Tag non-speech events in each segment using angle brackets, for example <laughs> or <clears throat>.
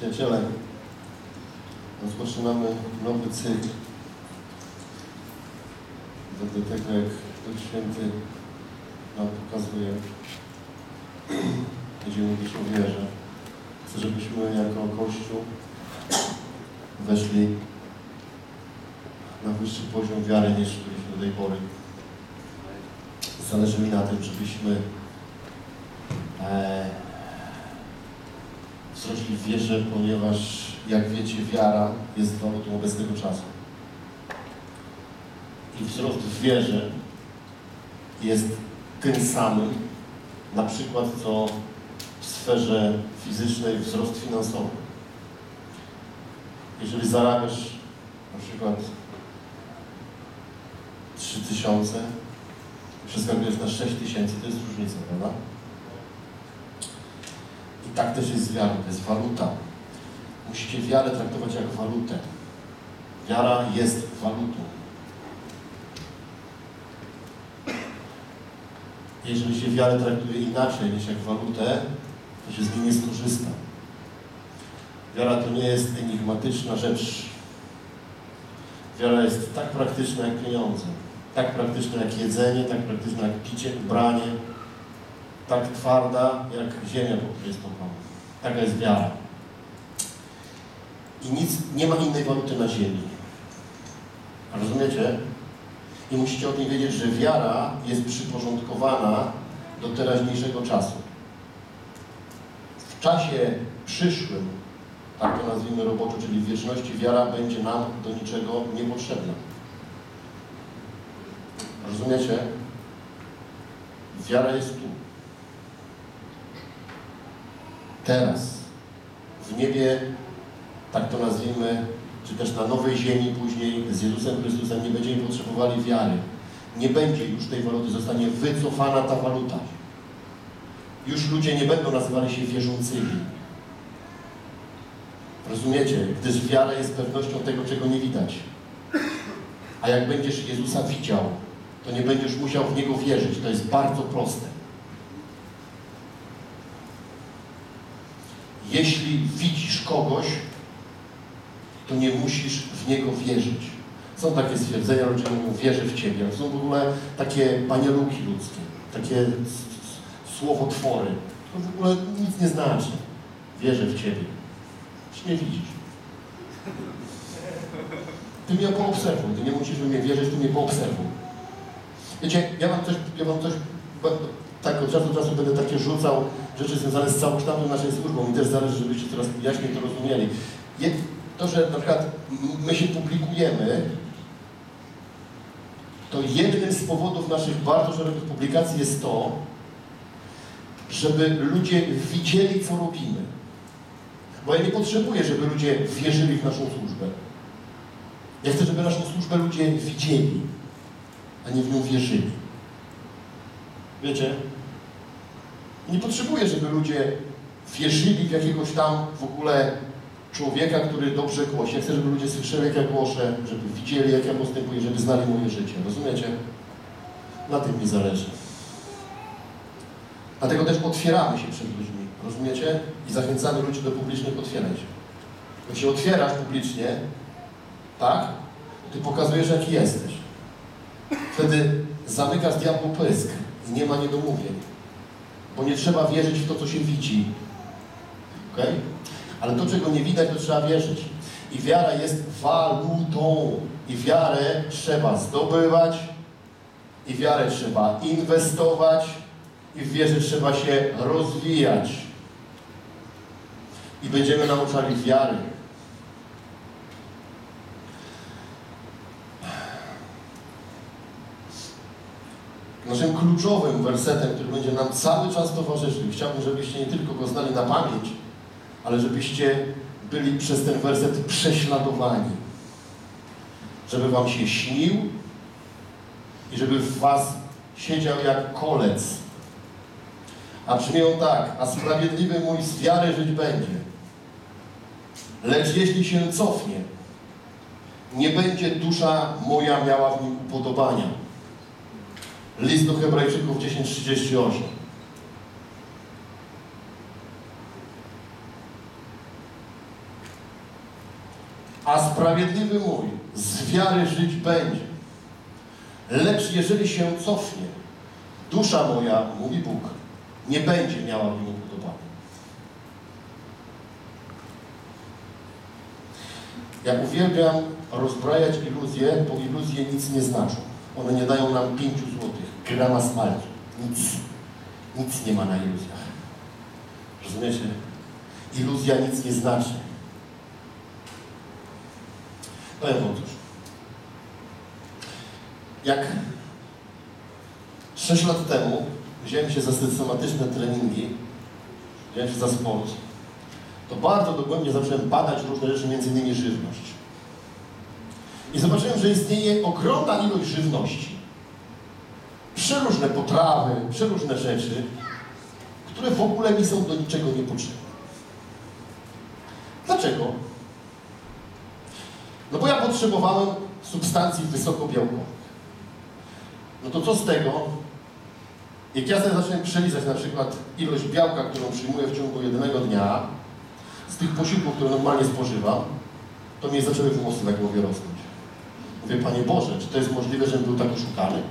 Przyjaciele, rozpoczynamy nowy cykl. Do tego, jak Duch Święty nam pokazuje, <clears throat> będziemy mówić o wierze. Chcę, żebyśmy jako Kościół weszli na wyższy poziom wiary niż byliśmy do tej pory. Zależy mi na tym, żebyśmy e, wzrośli w wierze, ponieważ jak wiecie, wiara jest walutą obecnego czasu. I wzrost w wierze jest tym samym, na przykład co w sferze fizycznej wzrost finansowy. Jeżeli zarabiasz na przykład 3000, przeskakujesz na 6000, to jest różnica, prawda? I tak też jest z wiarą, to jest waluta. Musicie wiarę traktować jak walutę. Wiara jest walutą. Jeżeli się wiarę traktuje inaczej niż jak walutę, to się z niej nie skorzysta. Wiara to nie jest enigmatyczna rzecz. Wiara jest tak praktyczna jak pieniądze, tak praktyczna jak jedzenie, tak praktyczna jak picie, ubranie, tak twarda jak ziemia, po której stąpamy. Taka jest wiara. I nic, nie ma innej waluty na ziemi. Rozumiecie? I musicie o tym wiedzieć, że wiara jest przyporządkowana do teraźniejszego czasu. W czasie przyszłym, tak to nazwijmy roboczo, czyli w wieczności, wiara będzie nam do niczego niepotrzebna. Rozumiecie? Wiara jest tu. Teraz. W niebie, tak to nazwijmy, czy też na nowej ziemi później z Jezusem Chrystusem nie będziemy potrzebowali wiary. Nie będzie już tej waluty, zostanie wycofana ta waluta. Już ludzie nie będą nazywali się wierzącymi. Rozumiecie? Gdyż wiara jest pewnością tego, czego nie widać. A jak będziesz Jezusa widział, to nie będziesz musiał w Niego wierzyć. To jest bardzo proste. Jeśli widzisz kogoś, to nie musisz w Niego wierzyć. Są takie stwierdzenia, ludzie mówią, wierzę w Ciebie. Są w ogóle takie panieluki ludzkie, takie słowotwory. To w ogóle nic nie znaczy. Wierzę w Ciebie. Czy nie widzisz? Ty mnie poobserwuj. Ty nie musisz w mnie wierzyć, ty mnie poobserwuj. Wiecie, ja wam coś, ja wam coś tak od czasu do czasu będę takie rzucał rzeczy związane z całokształtem naszej służbą. Mi też zależy, żebyście coraz jaśniej to rozumieli. To, że na przykład my się publikujemy, to jednym z powodów naszych bardzo szerokich publikacji jest to, żeby ludzie widzieli, co robimy. Bo ja nie potrzebuję, żeby ludzie wierzyli w naszą służbę. Ja chcę, żeby naszą służbę ludzie widzieli, a nie w nią wierzyli. Wiecie? Nie potrzebuję, żeby ludzie wierzyli w jakiegoś tam w ogóle człowieka, który dobrze głosi. Ja chcę, żeby ludzie słyszeli, jak ja głoszę, żeby widzieli, jak ja postępuję, żeby znali moje życie. Rozumiecie? Na tym mi zależy. Dlatego też otwieramy się przed ludźmi. Rozumiecie? I zachęcamy ludzi do publicznych otwierać się. Jak się otwierasz publicznie, tak? Ty pokazujesz, jaki jesteś. Wtedy zamykasz diabłu pysk i nie ma niedomówień. Bo nie trzeba wierzyć w to, co się widzi. ok? Ale to, czego nie widać, to trzeba wierzyć. I wiara jest walutą. I wiarę trzeba zdobywać. I wiarę trzeba inwestować. I w wierze trzeba się rozwijać. I będziemy nauczali wiary. Naszym kluczowym wersetem, który będzie nam cały czas towarzyszył, chciałbym, żebyście nie tylko go znali na pamięć, ale żebyście byli przez ten werset prześladowani. Żeby wam się śnił i żeby w was siedział jak kolec. A brzmi on tak, a sprawiedliwy mój z wiary żyć będzie. Lecz jeśli się cofnie, nie będzie dusza moja miała w nim upodobania. List do Hebrajczyków 10:38. a sprawiedliwy mój z wiary żyć będzie. Lecz jeżeli się cofnie, dusza moja, mówi Bóg, nie będzie miała w nim upodobania. Ja uwielbiam rozbrajać iluzje, bo iluzje nic nie znaczą. One nie dają nam pięciu złotych, grama smalcu. Nic. Nic nie ma na iluzjach. Rozumiecie? Iluzja nic nie znaczy. Powiem otóż. Jak 6 lat temu wziąłem się za systematyczne treningi, wziąłem się za sport, to bardzo dogłębnie zacząłem badać różne rzeczy, między innymi żywność. I zobaczyłem, że istnieje ogromna ilość żywności, przeróżne potrawy, przeróżne rzeczy, które w ogóle mi są do niczego niepotrzebne. Dlaczego? No bo ja potrzebowałem substancji wysokobiałkowych. No to co z tego, jak ja sobie zacząłem przelizać na przykład ilość białka, którą przyjmuję w ciągu jednego dnia, z tych posiłków, które normalnie spożywam, to mnie zaczęły włosy na głowie rosnąć. Mówię, Panie Boże, czy to jest możliwe, żebym był tak oszukany?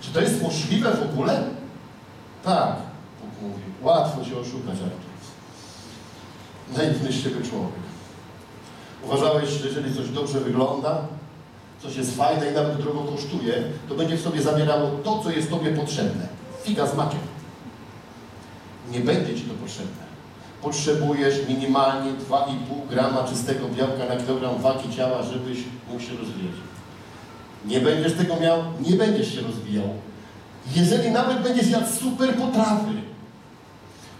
Czy to jest możliwe w ogóle? Tak, Bóg mówi. Łatwo się oszukać, Artur. Naiwny z siebie człowiek. Uważałeś, że jeżeli coś dobrze wygląda, coś jest fajne i nawet drogo kosztuje, to będzie w sobie zawierało to, co jest Tobie potrzebne. Figa z makiem. Nie będzie Ci to potrzebne. Potrzebujesz minimalnie 2,5 grama czystego białka na kilogram wagi ciała, żebyś mógł się rozwijać. Nie będziesz tego miał, nie będziesz się rozwijał. Jeżeli nawet będziesz jadł super potrawy,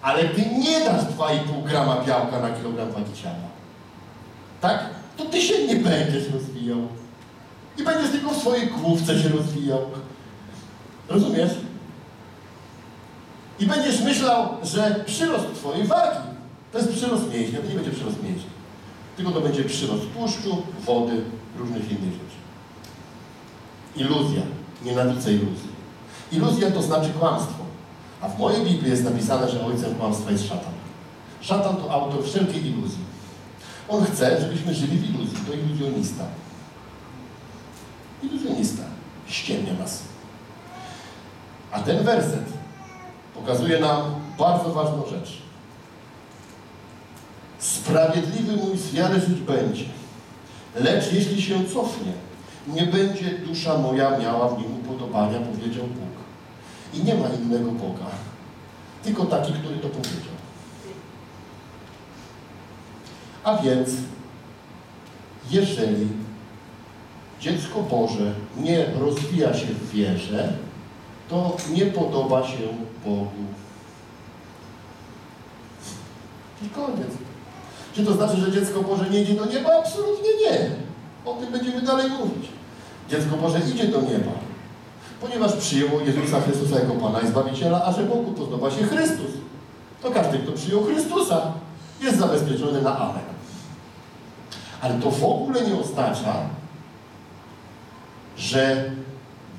ale Ty nie dasz 2,5 grama białka na kilogram wagi ciała, tak? To Ty się nie będziesz rozwijał. I będziesz tylko w swojej główce się rozwijał. Rozumiesz? I będziesz myślał, że przyrost Twojej wagi to jest przyrost mięśnia. To nie będzie przyrost mięśnia. Tylko to będzie przyrost tłuszczu, wody, różnych innych rzeczy. Iluzja. Nienawidzę iluzji. Iluzja to znaczy kłamstwo. A w mojej Biblii jest napisane, że ojcem kłamstwa jest szatan. Szatan to autor wszelkiej iluzji. On chce, żebyśmy żyli w iluzji. To iluzjonista. Iluzjonista. Ściemnia nas. A ten werset pokazuje nam bardzo ważną rzecz. Sprawiedliwy mój z wiary żyć będzie. Lecz jeśli się cofnie, nie będzie dusza moja miała w nim upodobania, powiedział Bóg. I nie ma innego Boga, tylko taki, który to powiedział. A więc, jeżeli dziecko Boże nie rozwija się w wierze, to nie podoba się Bogu. I koniec. Czy to znaczy, że dziecko Boże nie idzie do nieba? Absolutnie nie. O tym będziemy dalej mówić. Dziecko Boże idzie do nieba, ponieważ przyjęło Jezusa Chrystusa jako Pana i Zbawiciela, a że Bogu podoba się Chrystus. To każdy, kto przyjął Chrystusa, jest zabezpieczony na Amen. Ale to w ogóle nie oznacza, że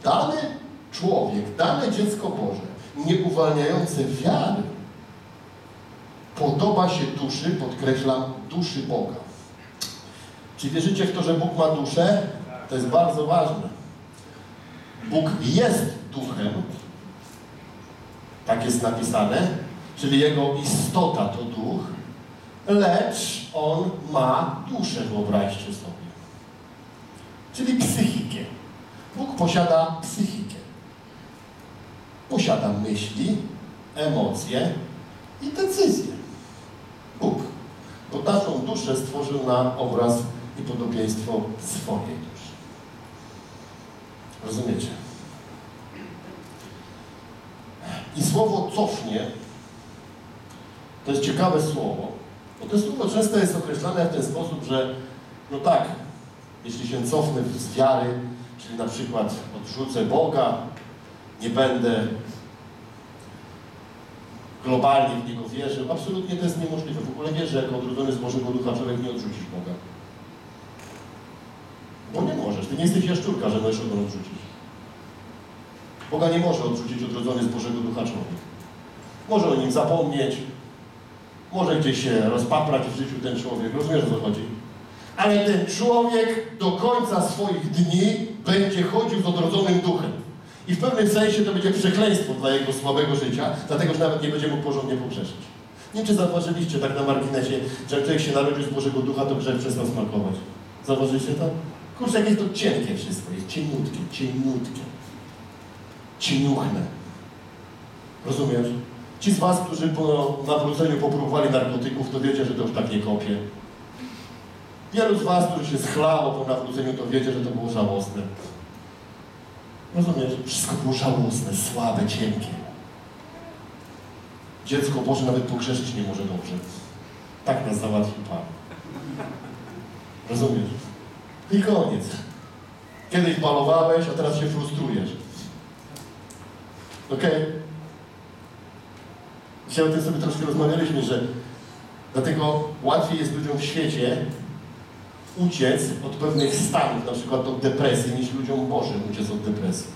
dany człowiek, dane dziecko Boże, nie uwalniające wiary, podoba się duszy, podkreślam, duszy Boga. Czy wierzycie w to, że Bóg ma duszę? To jest bardzo ważne. Bóg jest duchem, tak jest napisane, czyli jego istota to duch, lecz on ma duszę, wyobraźcie sobie. Czyli psychikę. Bóg posiada psychikę. Posiada myśli, emocje i decyzje. Bóg. Bo naszą duszę stworzył na obraz i podobieństwo swojej duszy. Rozumiecie? I słowo cofnie to jest ciekawe słowo, bo to słowo często jest określane w ten sposób, że no tak, jeśli się cofnę z wiary, czyli na przykład odrzucę Boga, nie będę globalnie w Niego wierzył, absolutnie to jest niemożliwe. W ogóle wierzę, jako odrodzony z Bożego Ducha człowiek nie odrzucisz Boga. Bo nie możesz. Ty nie jesteś jaszczurka, że możesz go odrzucić. Boga nie może odrzucić odrodzony z Bożego Ducha człowiek. Może o nim zapomnieć, Może gdzieś się rozpaprać w życiu ten człowiek, rozumiesz o co chodzi? Ale ten człowiek do końca swoich dni będzie chodził z odrodzonym duchem. I w pewnym sensie to będzie przekleństwo dla jego słabego życia, dlatego że nawet nie będzie mógł porządnie pogrzeszyć. Nie czy zauważyliście tak na marginesie, że jak człowiek się narodził z Bożego Ducha, to grzech przestał smakować. Zauważyliście to? Kurczę, jak jest to cienkie wszystko, jest cieniutkie, cieniutkie, cieniuchne. Rozumiesz? Ci z Was, którzy po nawróceniu popróbowali narkotyków, to wiecie, że to już tak nie kopie. Wielu z Was, którzy się schlało po nawróceniu, to wiecie, że to było żałosne. Rozumiesz? Wszystko było żałosne, słabe, cienkie. Dziecko Boże nawet pogrzeszyć nie może dobrze. Tak nas załatwił Pan. Rozumiesz? I koniec. Kiedyś balowałeś, a teraz się frustrujesz. Okej? Okay? Dzisiaj o tym sobie troszkę rozmawialiśmy, że dlatego łatwiej jest ludziom w świecie uciec od pewnych stanów, na przykład od depresji, niż ludziom Bożym uciec od depresji.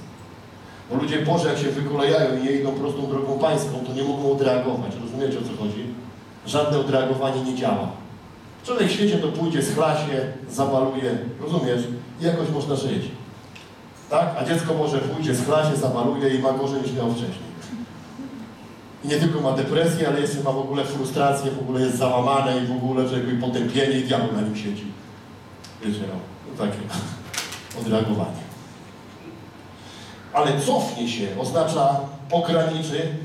Bo ludzie Boże, jak się wykolejają i nie idą prostą drogą pańską, to nie mogą odreagować. Rozumiecie, o co chodzi? Żadne odreagowanie nie działa. Człowiek w świecie to pójdzie, schla się, zabaluje, rozumiesz? I jakoś można żyć. Tak? A dziecko Boże pójdzie, schla się, zabaluje i ma gorzej niż miał wcześniej. I nie tylko ma depresję, ale jeszcze ma w ogóle frustrację, w ogóle jest załamane i w ogóle, że jakby potępienie i diabeł na nim siedzi. Wiecie, no, takie odreagowanie. Ale cofnie się oznacza ograniczy,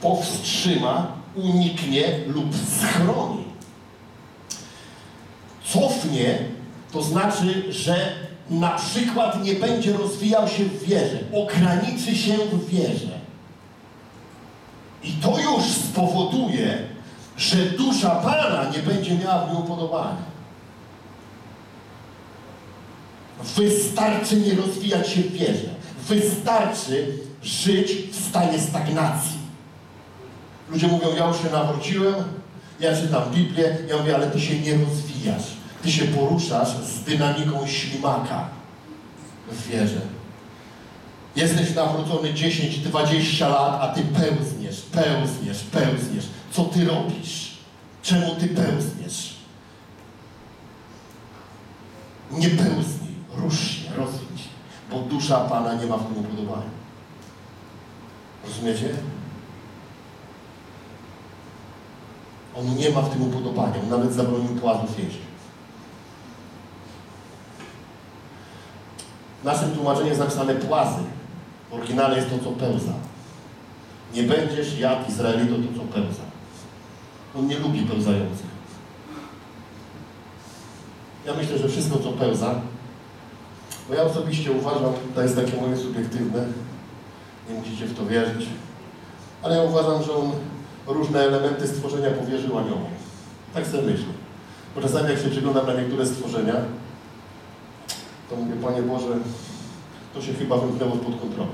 powstrzyma, uniknie lub schroni. Cofnie to znaczy, że na przykład nie będzie rozwijał się w wierze, ograniczy się w wierze. I to już spowoduje, że dusza Pana nie będzie miała w nią podobania. Wystarczy nie rozwijać się w wierze. Wystarczy żyć w stanie stagnacji. Ludzie mówią, ja już się nawróciłem, ja czytam Biblię, ja mówię, ale ty się nie rozwijasz. Ty się poruszasz z dynamiką ślimaka w wierze. Jesteś nawrócony 10-20 lat, a ty pełzniesz, pełzniesz, pełzniesz. Co ty robisz? Czemu ty pełzniesz? Nie pełznij, rusz się, rozwij się, bo dusza Pana nie ma w tym upodobania. Rozumiecie? On nie ma w tym upodobania. On nawet zabronił płazów jeść. W naszym tłumaczeniu jest napisane płazy. W oryginale jest to, co pełza. Nie będziesz jak Izraelito to, co pełza. On nie lubi pełzających. Ja myślę, że wszystko, co pełza, bo ja osobiście uważam, to jest takie moje subiektywne, nie musicie w to wierzyć, ale ja uważam, że on różne elementy stworzenia powierzył aniołom. Tak sobie myślę. Bo czasami jak się przyglądam na niektóre stworzenia, to mówię, Panie Boże, to się chyba wymknęło spod kontroli.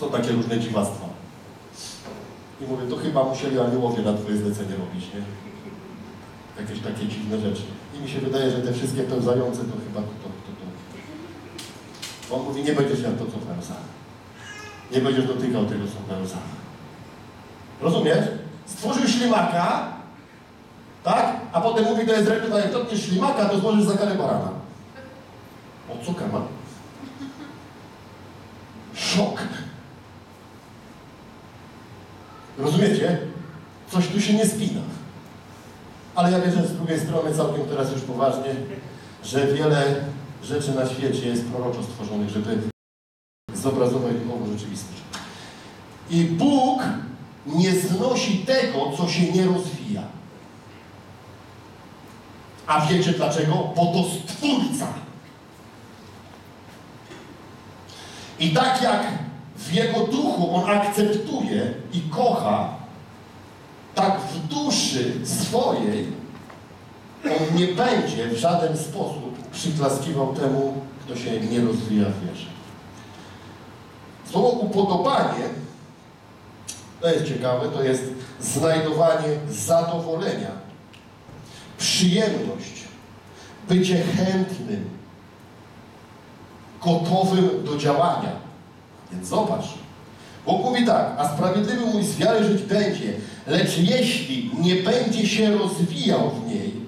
Są takie różne dziwactwa. I mówię, to chyba musieli aniołowie na Twoje zlecenie robić, nie? Jakieś takie dziwne rzeczy. I mi się wydaje, że te wszystkie pełzające to chyba to, to, to, to. On mówi, nie będziesz jak to, co pełza. Nie będziesz dotykał tego, co pełza. Rozumiesz? Stworzył ślimaka, tak? A potem mówi do Ezretu, jak dotkniesz ślimaka, to złożysz za karę barana. O co kama? Szok. Rozumiecie? Coś tu się nie spina. Ale ja wierzę z drugiej strony, całkiem teraz już poważnie, że wiele rzeczy na świecie jest proroczo stworzonych, żeby zobrazować duchową rzeczywistość. I Bóg nie znosi tego, co się nie rozwija. A wiecie dlaczego? Bo to Stwórca. I tak jak w Jego duchu On akceptuje i kocha, tak w duszy swojej On nie będzie w żaden sposób przyklaskiwał temu, kto się nie rozwija w wierze. Słowo upodobanie, to jest ciekawe, to jest znajdowanie zadowolenia, przyjemność, bycie chętnym, gotowym do działania. Więc zobacz, Bóg mówi tak, a sprawiedliwy mój z wiary żyć będzie, lecz jeśli nie będzie się rozwijał w niej,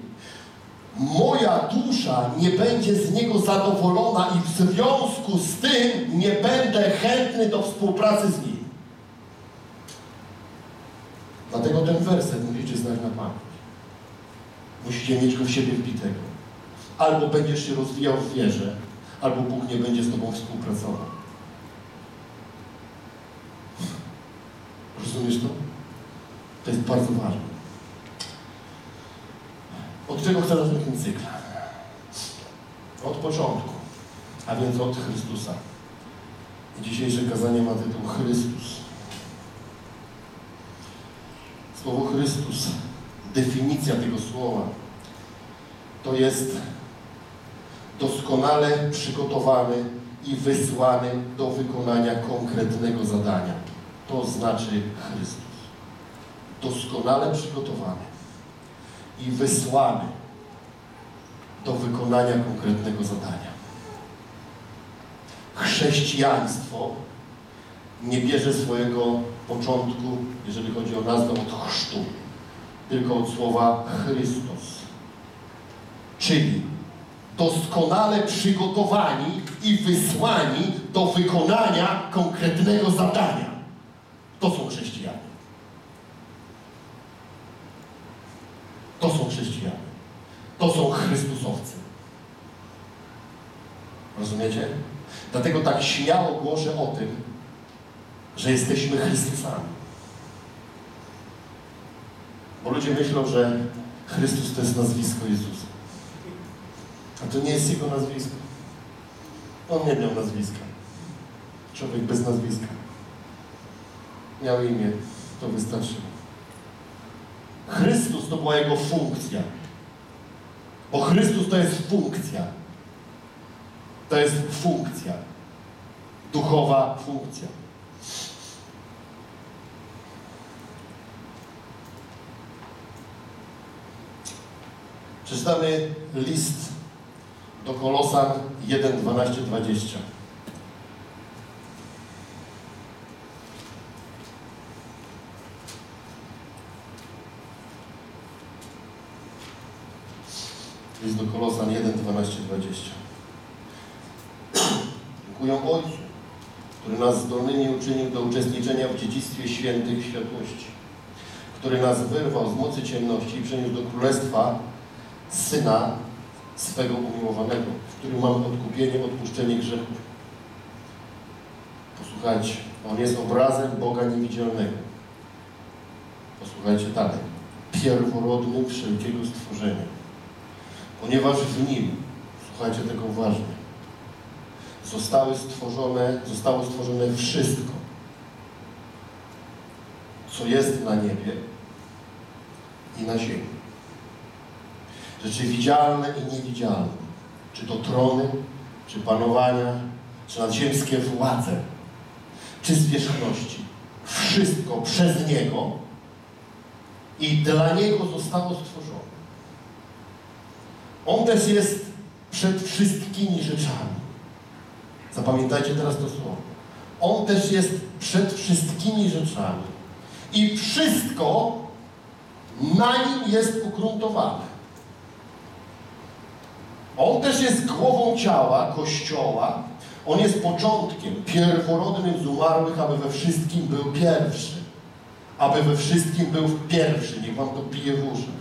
moja dusza nie będzie z niego zadowolona i w związku z tym nie będę chętny do współpracy z nim. Dlatego ten werset musicie znać na pamięć. Musicie mieć go w siebie wbitego. Albo będziesz się rozwijał w wierze, albo Bóg nie będzie z Tobą współpracował. Rozumiesz to? To jest bardzo ważne. Od czego chcę zacząć ten cykl? Od początku, a więc od Chrystusa. Dzisiejsze kazanie ma tytuł Chrystus. Słowo Chrystus, definicja tego słowa, to jest doskonale przygotowany i wysłany do wykonania konkretnego zadania. To znaczy Chrystus. Doskonale przygotowany i wysłany do wykonania konkretnego zadania. Chrześcijaństwo nie bierze swojego początku, jeżeli chodzi o nazwę, od chrztu, tylko od słowa Chrystus. Czyli doskonale przygotowani i wysłani do wykonania konkretnego zadania. To są chrześcijanie. To są chrześcijanie. To są Chrystusowcy. Rozumiecie? Dlatego tak śmiało głoszę o tym, że jesteśmy Chrystusami. Bo ludzie myślą, że Chrystus to jest nazwisko Jezusa. A to nie jest Jego nazwisko. On nie miał nazwiska. Człowiek bez nazwiska. Miał imię. To wystarczyło. To była Jego funkcja. Bo Chrystus to jest funkcja. To jest funkcja. Duchowa funkcja. Przeczytamy list do Kolosan 1, 12, 20. List do Kolosan 1, 12, 20. Dziękuję Ojcu, który nas zdolnymi uczynił do uczestniczenia w dziedzictwie świętych światłości, który nas wyrwał z mocy ciemności i przeniósł do królestwa Syna swego umiłowanego, w którym mamy odkupienie, odpuszczenie grzechów. Posłuchajcie, On jest obrazem Boga niewidzialnego. Posłuchajcie dalej. Pierworodnym wszelkiego stworzenia. Ponieważ w Nim, słuchajcie tego uważnie, zostały stworzone, zostało stworzone wszystko, co jest na niebie i na ziemi rzeczy widzialne i niewidzialne. Czy to trony, czy panowania, czy nadziemskie władze, czy zwierzchności. Wszystko przez Niego i dla Niego zostało stworzone. On też jest przed wszystkimi rzeczami. Zapamiętajcie teraz to słowo. On też jest przed wszystkimi rzeczami. I wszystko na nim jest ugruntowane. On też jest głową ciała, Kościoła. On jest początkiem, pierworodnym z umarłych, aby we wszystkim był pierwszy. Aby we wszystkim był pierwszy. Niech wam to pije w uszach.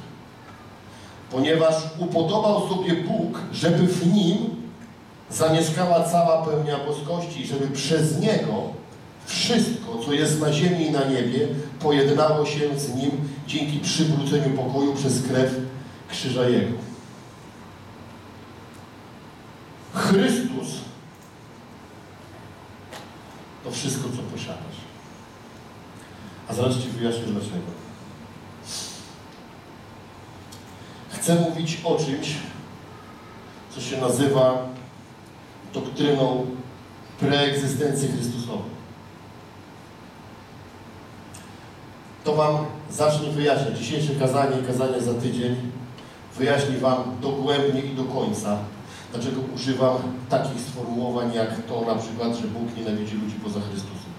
Ponieważ upodobał sobie Bóg, żeby w nim zamieszkała cała pełnia boskości żeby przez Niego wszystko, co jest na ziemi i na niebie, pojednało się z Nim dzięki przywróceniu pokoju przez krew krzyża Jego. Chrystus to wszystko, co posiadasz. A zaraz Ci wyjaśnię dlaczego. Chcę mówić o czymś, co się nazywa doktryną preegzystencji Chrystusowej. To Wam zacznie wyjaśniać. Dzisiejsze kazanie i kazanie za tydzień wyjaśni Wam dogłębnie i do końca, Dlaczego używam takich sformułowań jak to na przykład, że Bóg nienawidzi ludzi poza Chrystusem?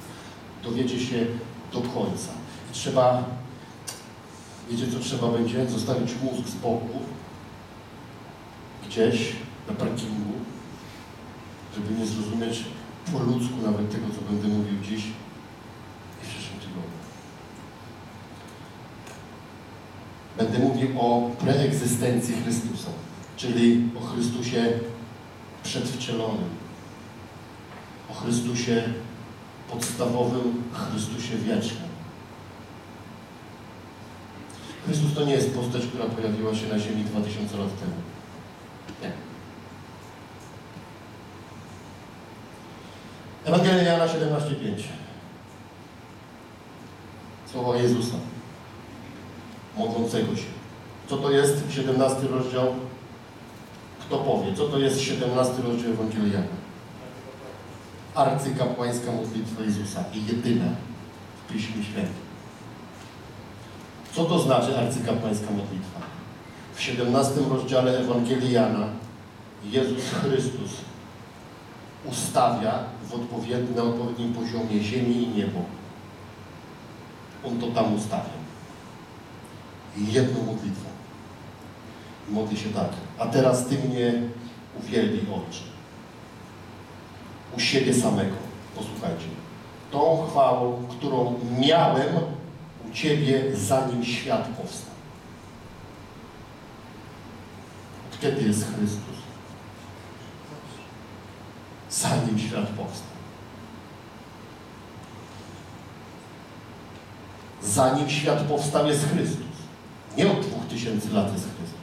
dowiecie się do końca. Trzeba, wiecie co trzeba będzie? Zostawić mózg z boku, gdzieś na parkingu, żeby nie zrozumieć po ludzku nawet tego, co będę mówił dziś i w przyszłym tygodniu. Będę mówił o preegzystencji Chrystusa, czyli o Chrystusie przedwcielonym, o Chrystusie podstawowym, Chrystusie wiecznym. Chrystus to nie jest postać, która pojawiła się na ziemi 2000 lat temu. Nie. Ewangelia Jana 17,5. Słowa Jezusa, modlącego się. Co to jest 17 rozdział? Kto powie? Co to jest 17 rozdział Ewangelii Jana? Arcykapłańska modlitwa Jezusa i jedyna w Piśmie Świętym. Co to znaczy arcykapłańska modlitwa? W 17 rozdziale Ewangelii Jana Jezus Chrystus ustawia w odpowiednim, na odpowiednim poziomie ziemi i niebo. On to tam ustawia. Jedną modlitwą. Modli się tak. A teraz Ty mnie uwielbi, Ojcze. U siebie samego. Posłuchajcie. Tą chwałą, którą miałem Ciebie, zanim świat powstał. Od kiedy jest Chrystus? Zanim świat powstał. Zanim świat powstał jest Chrystus. Nie od dwóch tysięcy lat jest Chrystus.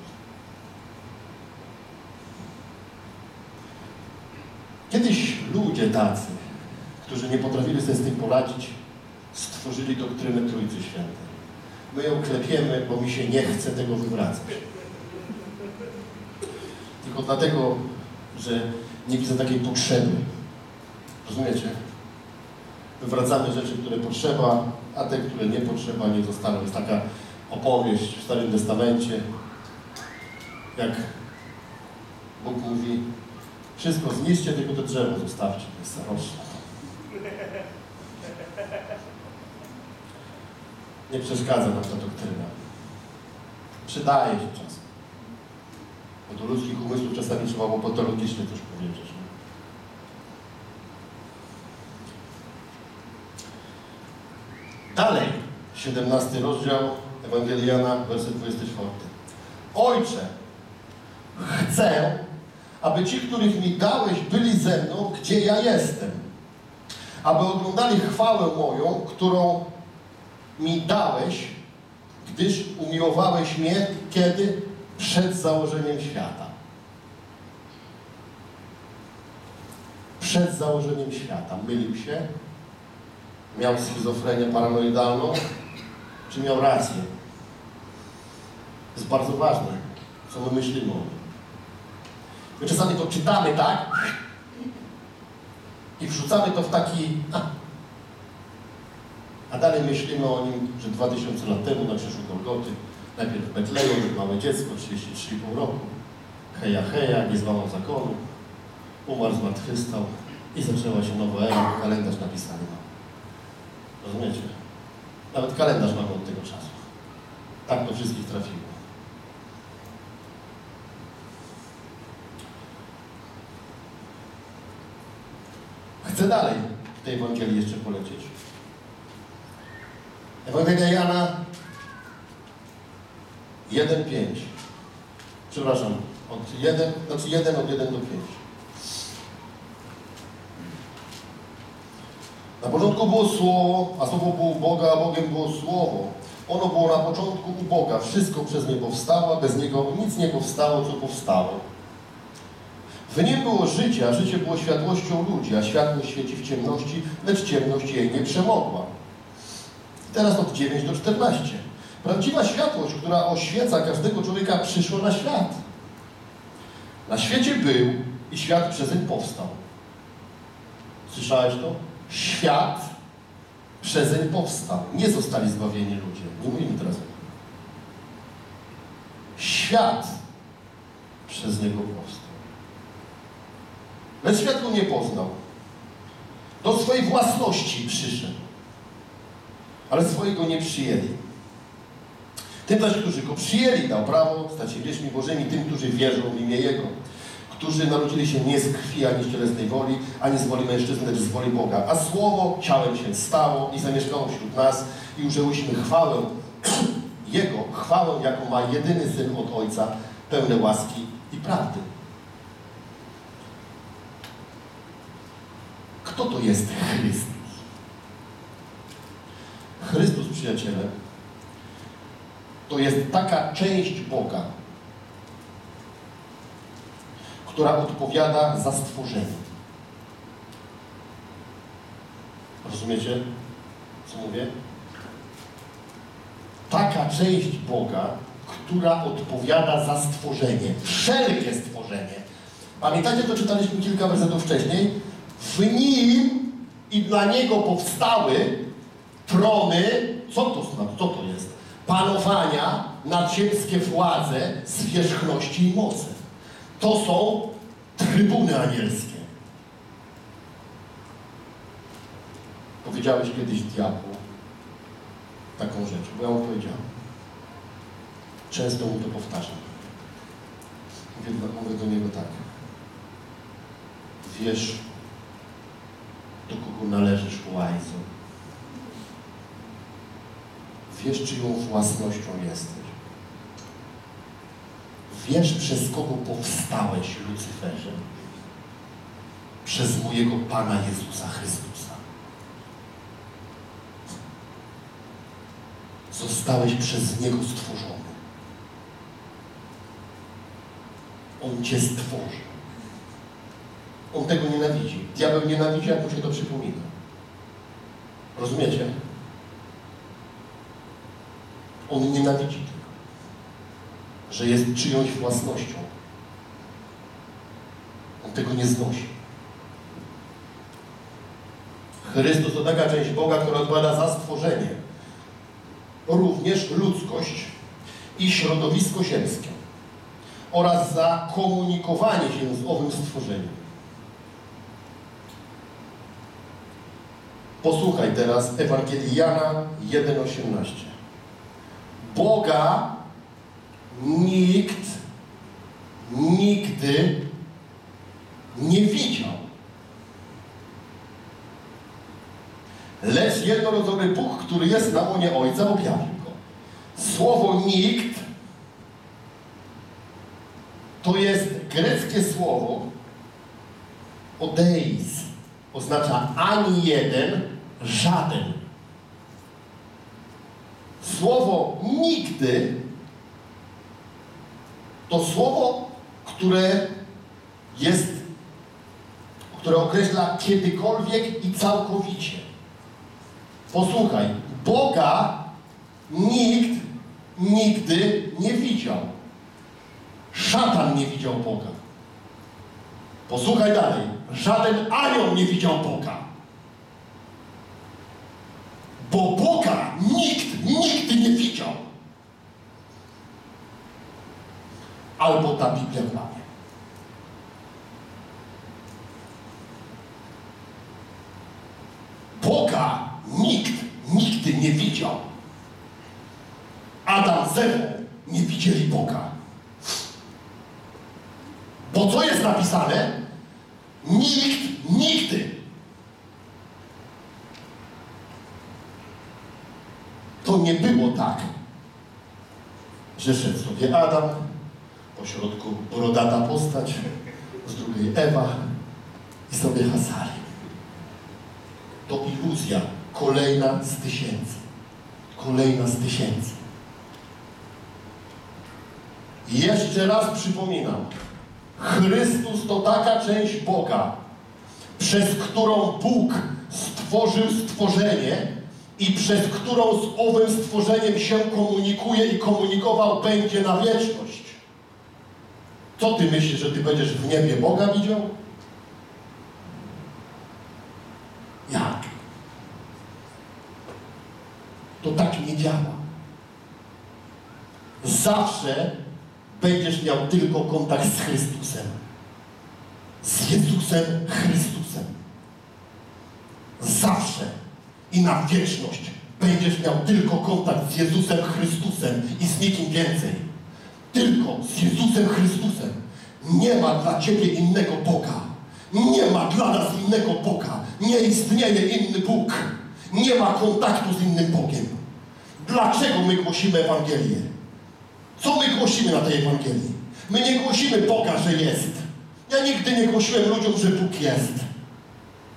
Kiedyś ludzie tacy, którzy nie potrafili sobie z tym poradzić, stworzyli doktrynę Trójcy Świętej. My ją klepiemy, bo mi się nie chce tego wywracać. Tylko dlatego, że nie widzę takiej potrzeby. Rozumiecie? Wywracamy rzeczy, które potrzeba, a te, które nie potrzeba, nie zostaną. Jest taka opowieść w Starym Testamencie, jak Bóg mówi, wszystko zniszcie, tylko to drzewo zostawcie, jest zarośle. Nie przeszkadza nam ta doktryna. Przydaje się czasem. Bo do ludzkich umysłów czasami trzeba było patologicznie coś powiedzieć. Nie? Dalej, 17 rozdział Ewangeliana, werset 24. Ojcze, chcę, aby ci, których mi dałeś, byli ze mną, gdzie ja jestem. Aby oglądali chwałę moją, którą mi dałeś, gdyż umiłowałeś mnie, kiedy? Przed założeniem świata. Przed założeniem świata. Mylił się? Miał schizofrenię paranoidalną? Czy miał rację? To jest bardzo ważne, co my myślimy o nim. My czasami to czytamy, tak? I wrzucamy to w taki... A dalej myślimy o nim, że 2000 lat temu na krzyżu Golgoty, najpierw Betlejem, małe dziecko, 33,5 roku, heja heja, nie złamał zakonu, umarł, zmartwychwstał i zaczęła się nowa era, kalendarz napisany. Rozumiecie? Nawet kalendarz mamy od tego czasu. Tak to wszystkich trafiło. Chcę dalej w tej Ewangelii jeszcze polecieć. Ewangelia Jana 1,5. Przepraszam, od 1, znaczy 1 od 1 do 5. Na początku było Słowo, a Słowo było Boga, a Bogiem było Słowo. Ono było na początku u Boga. Wszystko przez Nie powstało, bez Niego nic nie powstało, co powstało. W nim było życie, a życie było światłością ludzi, a światło świeci w ciemności, lecz ciemność jej nie przemogła. Teraz od 9 do 14. Prawdziwa światłość, która oświeca każdego człowieka, przyszła na świat. Na świecie był i świat przezeń powstał. Słyszałeś to? Świat przezeń powstał. Nie zostali zbawieni ludzie. Nie mówimy teraz. Świat przez niego powstał. Lecz świat nie poznał. Do swojej własności przyszedł. Ale swojego nie przyjęli. Tym zaś, którzy go przyjęli, dał prawo stać się dziećmi Bożymi, tym, którzy wierzą w imię Jego, którzy narodzili się nie z krwi, ani z cielesnej woli, ani z woli mężczyzny, lecz z woli Boga. A Słowo ciałem się stało i zamieszkało wśród nas i użyłyśmy chwałę <clears throat> Jego, chwałę, jaką ma jedyny Syn od Ojca, pełne łaski i prawdy. Kto to jest Chrystus? Chrystus, przyjaciele, to jest taka część Boga, która odpowiada za stworzenie. Rozumiecie, co mówię? Taka część Boga, która odpowiada za stworzenie. Wszelkie stworzenie. Pamiętacie, to czytaliśmy kilka wersetów wcześniej? W nim i dla niego powstały trony, co to znaczy, co to jest? Panowania, nadziemskie władze, zwierzchności i mocy. To są trybuny anielskie. Powiedziałeś kiedyś diabłu taką rzecz, bo ja mu powiedziałem. Często mu to powtarzam. Mówię, mówię do niego tak. Wiesz, do kogo należysz, łajzo. Wiesz, czyją własnością jesteś. Wiesz, przez kogo powstałeś, Lucyferze? Przez mojego Pana Jezusa Chrystusa. Zostałeś przez Niego stworzony. On Cię stworzy. On tego nienawidzi. Diabeł nienawidzi, jak mu się to przypomina. Rozumiecie? On nienawidzi tego, że jest czyjąś własnością. On tego nie znosi. Chrystus to taka część Boga, która odpowiada za stworzenie. Również ludzkość i środowisko ziemskie oraz za komunikowanie się z owym stworzeniem. Posłuchaj teraz Ewangelii Jana 1,18. Boga nikt nigdy nie widział. Lecz jednorodzowy Bóg, który jest na łonie Ojca, objawił go. Słowo nikt to jest greckie słowo odeis. Oznacza ani jeden, żaden. Słowo nigdy to słowo, które jest, które określa kiedykolwiek i całkowicie. Posłuchaj, Boga nikt nigdy nie widział. Szatan nie widział Boga. Posłuchaj dalej. Żaden anioł nie widział Boga. Bo Boga nikt nigdy nie widział. Albo ta Biblia kłamie. Boga nikt nigdy nie widział. Adam z Ewą nie widzieli Boga. Bo co jest napisane? Nikt nigdy. To nie było tak, że szedł sobie Adam, po środku brodata postać, z drugiej Ewa i sobie hasali. To iluzja, kolejna z tysięcy. Kolejna z tysięcy. Jeszcze raz przypominam, Chrystus to taka część Boga, przez którą Bóg stworzył stworzenie i przez którą z owym stworzeniem się komunikuje i komunikował będzie na wieczność. Co ty myślisz, że ty będziesz w niebie Boga widział? Jak? To tak nie działa. Zawsze będziesz miał tylko kontakt z Chrystusem. Z Jezusem Chrystusem. Zawsze i na wieczność będziesz miał tylko kontakt z Jezusem Chrystusem i z nikim więcej. Tylko z Jezusem Chrystusem. Nie ma dla Ciebie innego Boga. Nie ma dla nas innego Boga. Nie istnieje inny Bóg. Nie ma kontaktu z innym Bogiem. Dlaczego my głosimy Ewangelię? Co my głosimy na tej Ewangelii? My nie głosimy Boga, że jest. Ja nigdy nie głosiłem ludziom, że Bóg jest.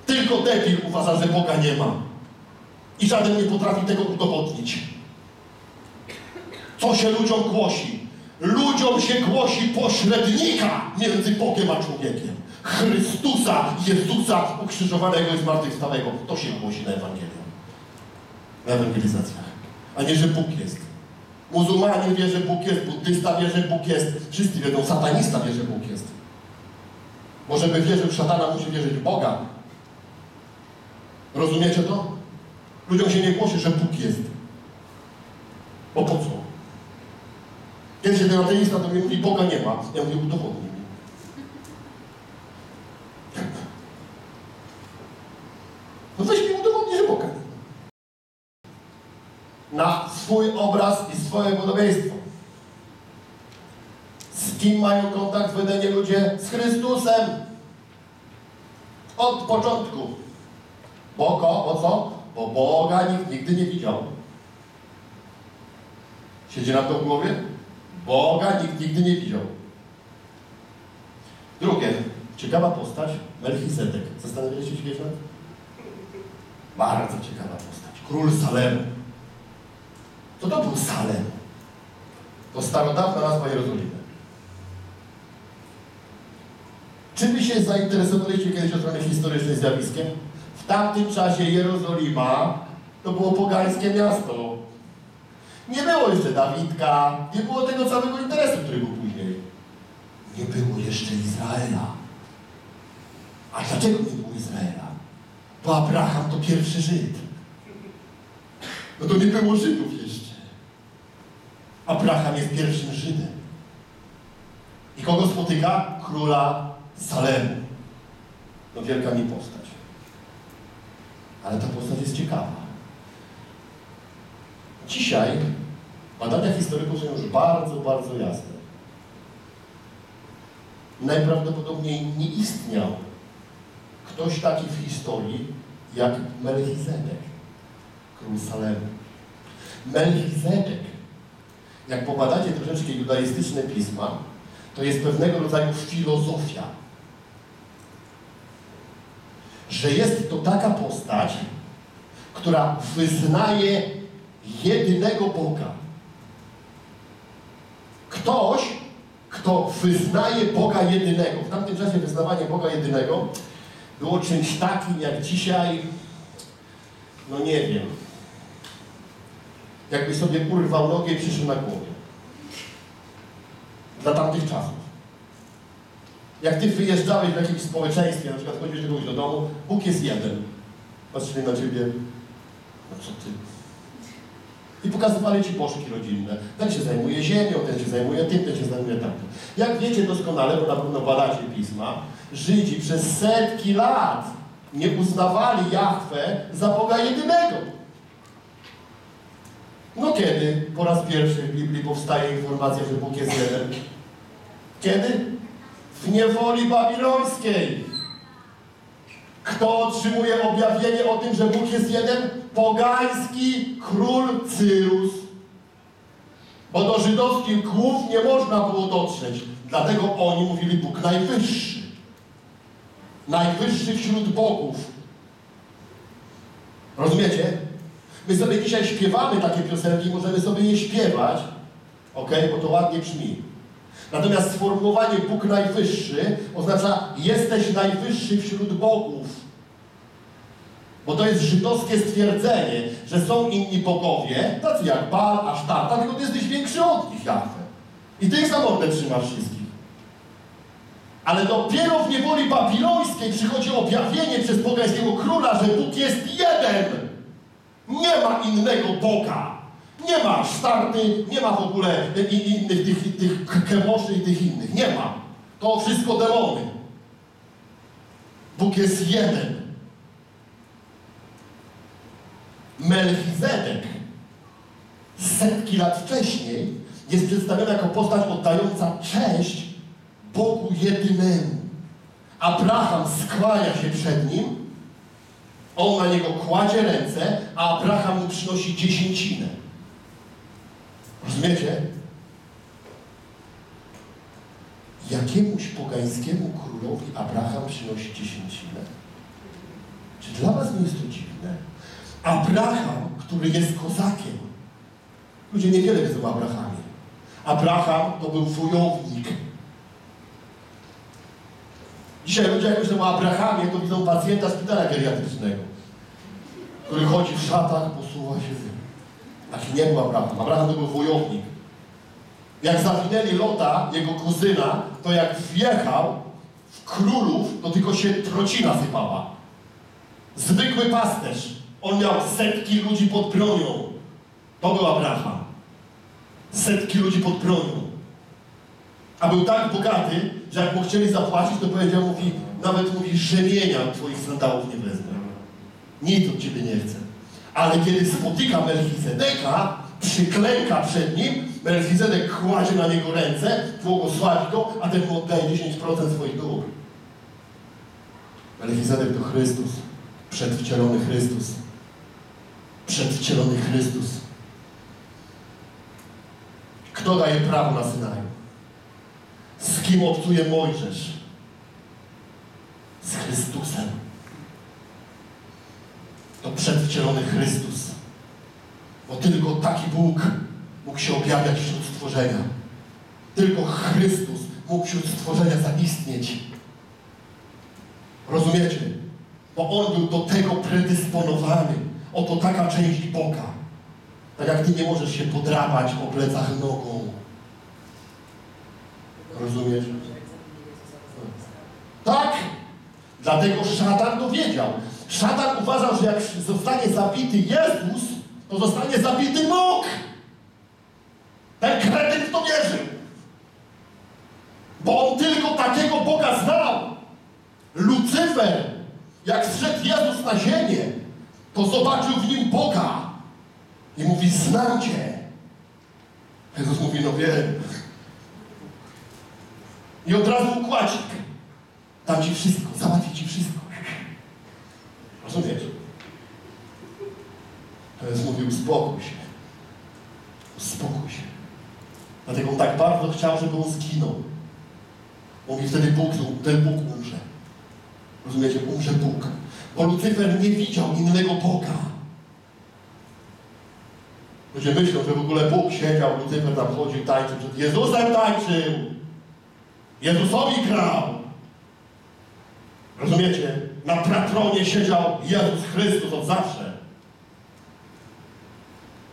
Tylko debil uważa, że Boga nie ma. I żaden nie potrafi tego udowodnić. Co się ludziom głosi? Ludziom się głosi pośrednika między Bogiem a człowiekiem. Chrystusa, Jezusa ukrzyżowanego i zmartwychwstałego. To się głosi na Ewangelię. Na ewangelizacjach. A nie, że Bóg jest. Muzułmanin wie, że Bóg jest, buddysta wie, że Bóg jest. Wszyscy wiedzą, satanista wie, że Bóg jest. Może by wierzył w szatana, musi wierzyć w Boga. Rozumiecie to? Ludziom się nie głosi, że Bóg jest. Bo po co? Kiedyś ten ateista do mnie mówi, Boga nie ma. Ja mówię, udowodnij mi. No weź mi udowodnij, że Boga nie ma. Na swój obraz i swoje podobieństwo. Z kim mają kontakt w Edenie ludzie? Z Chrystusem. Od początku. Bo, bo co? Bo Boga nikt nigdy nie widział. Siedzi nam to w głowie? Boga nikt nigdy nie widział. Drugie, ciekawa postać, Melchizedek. Zastanawialiście się kiedyś? Bardzo ciekawa postać. Król Salemu. Co to był Salem? To starodawna nazwa Jerozolimy. Czy wy się zainteresowaliście kiedyś o strony zjawiskiem? W tamtym czasie Jerozolima to było pogańskie miasto. Nie było jeszcze Dawidka, nie było tego całego interesu, który był później. Nie było jeszcze Izraela. A dlaczego nie było Izraela? Bo Abraham to pierwszy Żyd. No to nie było Żydów jeszcze. Abraham jest pierwszym Żydem. I kogo spotyka? Króla Salemu. No wielka mi postać. Ale ta postać jest ciekawa. Dzisiaj badania historyków są już bardzo, bardzo jasne. Najprawdopodobniej nie istniał ktoś taki w historii jak Melchizedek, król Salemu. Melchizedek, jak pobadacie troszeczkę judaistyczne pisma, to jest pewnego rodzaju filozofia. Że jest to taka postać, która wyznaje jedynego Boga. Ktoś, kto wyznaje Boga jedynego. W tamtym czasie wyznawanie Boga jedynego było czymś takim jak dzisiaj, no nie wiem, jakby sobie urwał nogę i przyszedł na głowie. Dla tamtych czasów. Jak ty wyjeżdżałeś w jakimś społeczeństwie, na przykład chodzisz do kogoś do domu, Bóg jest jeden. Patrzyli na ciebie, no ty? I pokazywali ci poszki rodzinne. Ten się zajmuje ziemią, ten się zajmuje tym, ten się zajmuje tamtym. Jak wiecie doskonale, bo na pewno badacie pisma, Żydzi przez setki lat nie uznawali Jahwe za Boga jedynego. No kiedy po raz pierwszy w Biblii powstaje informacja, że Bóg jest jeden? Kiedy? W niewoli babilońskiej. Kto otrzymuje objawienie o tym, że Bóg jest jeden? Pogański król Cyrus. Bo do żydowskich głów nie można było dotrzeć. Dlatego oni mówili Bóg najwyższy. Najwyższy wśród bogów. Rozumiecie? My sobie dzisiaj śpiewamy takie piosenki, możemy sobie je śpiewać, ok, bo to ładnie brzmi. Natomiast sformułowanie Bóg najwyższy oznacza jesteś najwyższy wśród bogów. Bo to jest żydowskie stwierdzenie, że są inni bogowie, tacy jak Baal, Asztarta, tylko ty jesteś większy od nich, Jahwe. I ty ich za trzymasz wszystkich. Ale dopiero w niewoli babilońskiej przychodzi objawienie przez pogańskiego króla, że Bóg jest jeden. Nie ma innego Boga. Nie ma Sztarty, nie ma w ogóle innych tych, tych kemoszy i tych innych. Nie ma. To wszystko demony. Bóg jest jeden. Melchizedek setki lat wcześniej jest przedstawiony jako postać oddająca cześć Bogu jedynemu. Abraham skłania się przed nim, on na niego kładzie ręce, a Abraham mu przynosi dziesięcinę. Rozumiecie? Jakiemuś pogańskiemu królowi Abraham przynosi dziesięcinę? Czy dla was nie jest to dziwne? Abraham, który jest kozakiem. Ludzie niewiele wiedzą o Abrahamie. Abraham to był wojownik. Dzisiaj ludzie jak myślą o Abrahamie, to widzą pacjenta szpitala geriatrycznego, który chodzi w szatach, posuwa się nim. Taki nie był Abraham. Abraham to był wojownik. Jak zawinęli Lota, jego kuzyna, to jak wjechał w królów, to tylko się trocina sypała. Zwykły pasterz. On miał setki ludzi pod bronią. To był Abraham. Setki ludzi pod bronią. A był tak bogaty, że jak mu chcieli zapłacić, to powiedział, mówi, nawet mówi, rzemienia twoich sandałów nie wezmę. Nic od ciebie nie chcę. Ale kiedy spotyka Melchizedeka, przyklęka przed nim, Melchizedek kładzie na niego ręce, błogosławi go, a ten mu oddaje 10% swoich dóbr. Melchizedek to Chrystus, przedwcielony Chrystus. Przedwcielony Chrystus. Kto daje prawo na Synaju? Z kim obcuje Mojżesz? Z Chrystusem. To przedwcielony Chrystus. Bo tylko taki Bóg mógł się objawiać wśród stworzenia. Tylko Chrystus mógł wśród stworzenia zaistnieć. Rozumiecie? Bo On był do tego predysponowany. Oto taka część Boga. Tak jak Ty nie możesz się podrapać po plecach nogą. Rozumiesz? Tak! Dlatego szatan to wiedział. Szatan uważał, że jak zostanie zabity Jezus, to zostanie zabity Bóg. Ten kretyn w to wierzył. Bo on tylko takiego Boga znał. Lucyfer, jak zszedł Jezus na ziemię, to zobaczył w nim Boga. I mówi, znam Cię. Jezus mówi, no wiem. I od razu układzik. Dam Ci wszystko, załatwi Ci wszystko. Rozumiesz? Jezus mówi, uspokój się. Uspokój się. Dlatego on tak bardzo chciał, żeby on zginął. Mówi, wtedy Bóg, ten Bóg umrze. Rozumiecie? Umrze Bóg. Bo Lucyfer nie widział innego Boga. Ludzie myślą, że w ogóle Bóg siedział, Lucyfer tam chodził, tańczył, przed Jezusem tańczył. Jezusowi grał. Rozumiecie? Na pratronie siedział Jezus Chrystus od zawsze.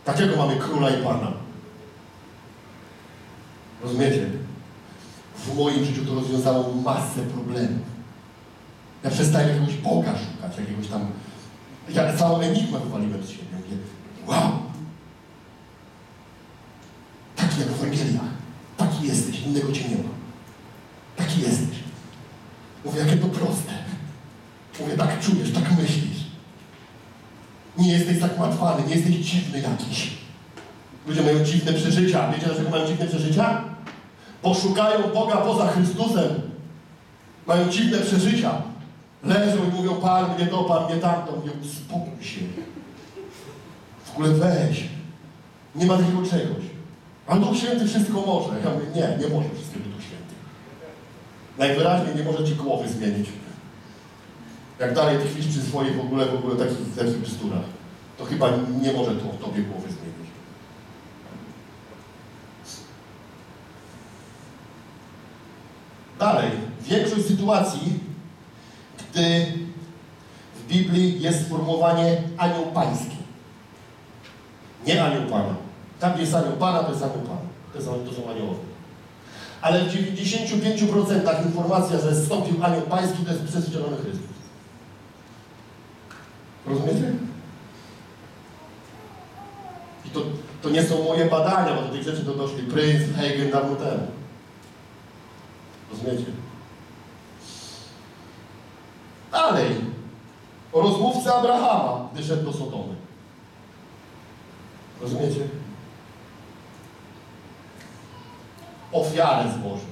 Takiego mamy króla i pana. Rozumiecie? W moim życiu to rozwiązało masę problemów. Ja przestałem jakiegoś Boga szukać, jakiegoś tam... Ja całą enigmę wywaliłem z siebie. Mówię, wow! Taki jak w. Taki jesteś, innego Cię nie ma. Taki jesteś. Mówię, jakie to proste. Mówię, tak czujesz, tak myślisz. Nie jesteś zakłatwany, nie jesteś dziwny jakiś. Ludzie mają dziwne przeżycia. Wiecie, dlaczego mają dziwne przeżycia? Bo szukają Boga poza Chrystusem. Mają dziwne przeżycia. Leżą i mówią, Pan mnie to, Pan mnie tamto. Mówię, uspokój się. W ogóle weź. Nie ma takiego czegoś. A Duch Święty wszystko może. Ja mówię, nie, nie może wszystkiego Duch Święty. Najwyraźniej nie może Ci głowy zmienić. Jak dalej tkwisz przy swoich w ogóle, w ogóle takich, takich bzdurach, to chyba nie może to Tobie głowy zmienić. Dalej, większość sytuacji, gdy w Biblii jest sformułowanie anioł pański. Nie anioł Pana. Tam gdzie jest anioł Pana, to jest anioł Pana. To, są, to są aniołowie. Ale w 95% informacja, że zstąpił anioł pański, to jest przedstawiony Chrystus. Rozumiecie? I to, to nie są moje badania, bo do tych rzeczy to doszli Prince, Hagen dawno temu. Rozumiecie? Dalej. O rozmówcy Abrahama, gdy szedł do Sodomy. Rozumiecie? Ofiarę złożył.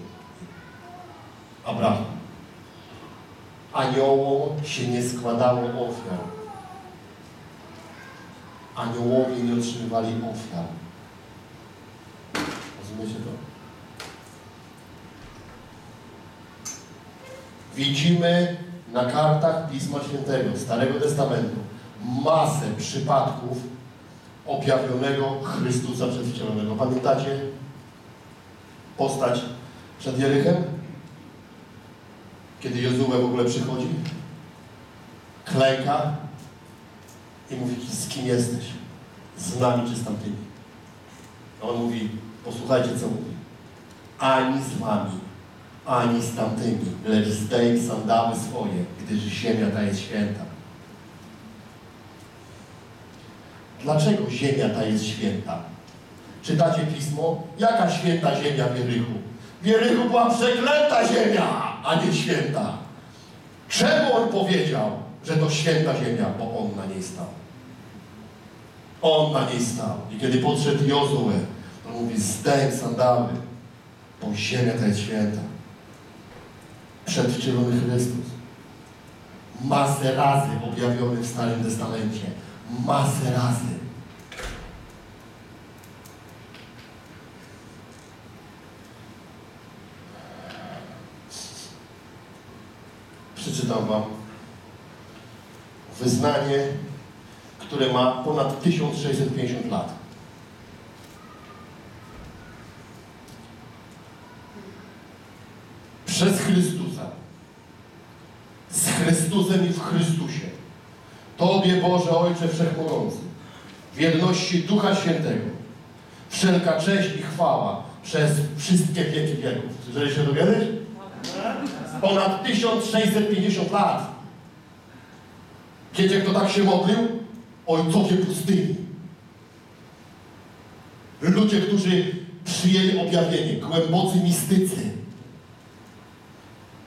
Abraham. Aniołom się nie składało ofiar. Aniołowie nie otrzymywali ofiar. Rozumiecie to? Widzimy na kartach Pisma Świętego, Starego Testamentu, masę przypadków objawionego Chrystusa przedwcielonego. Pamiętacie postać przed Jerychem? Kiedy Jozue w ogóle przychodzi? Klęka i mówi, z kim jesteś? Z nami czy z tamtymi? A on mówi, posłuchajcie co mówi. Ani z wami, ani z tamtymi, lecz zdejm sandały swoje, gdyż ziemia ta jest święta. Dlaczego ziemia ta jest święta? Czytacie pismo? Jaka święta ziemia w Jerychu? W Jerychu była przeklęta ziemia, a nie święta. Czemu on powiedział, że to święta ziemia? Bo on na niej stał. On na niej stał. I kiedy podszedł Jozue, to mówi, zdejm sandały, bo ziemia ta jest święta. Przedwcielony Chrystus. Masę razy objawiony w Starym Testamencie. Masę razy. Przeczytam Wam wyznanie, które ma ponad 1650 lat. Przez Chrystusa, z Chrystusem i w Chrystusie, Tobie Boże Ojcze Wszechmogący, w jedności Ducha Świętego, wszelka cześć i chwała przez wszystkie wieki wieków. Słyszeliście to kiedyś? Ponad 1650 lat. Wiecie, kto tak się modlił? Ojcowie pustyni. Ludzie, którzy przyjęli objawienie, głębocy mistycy.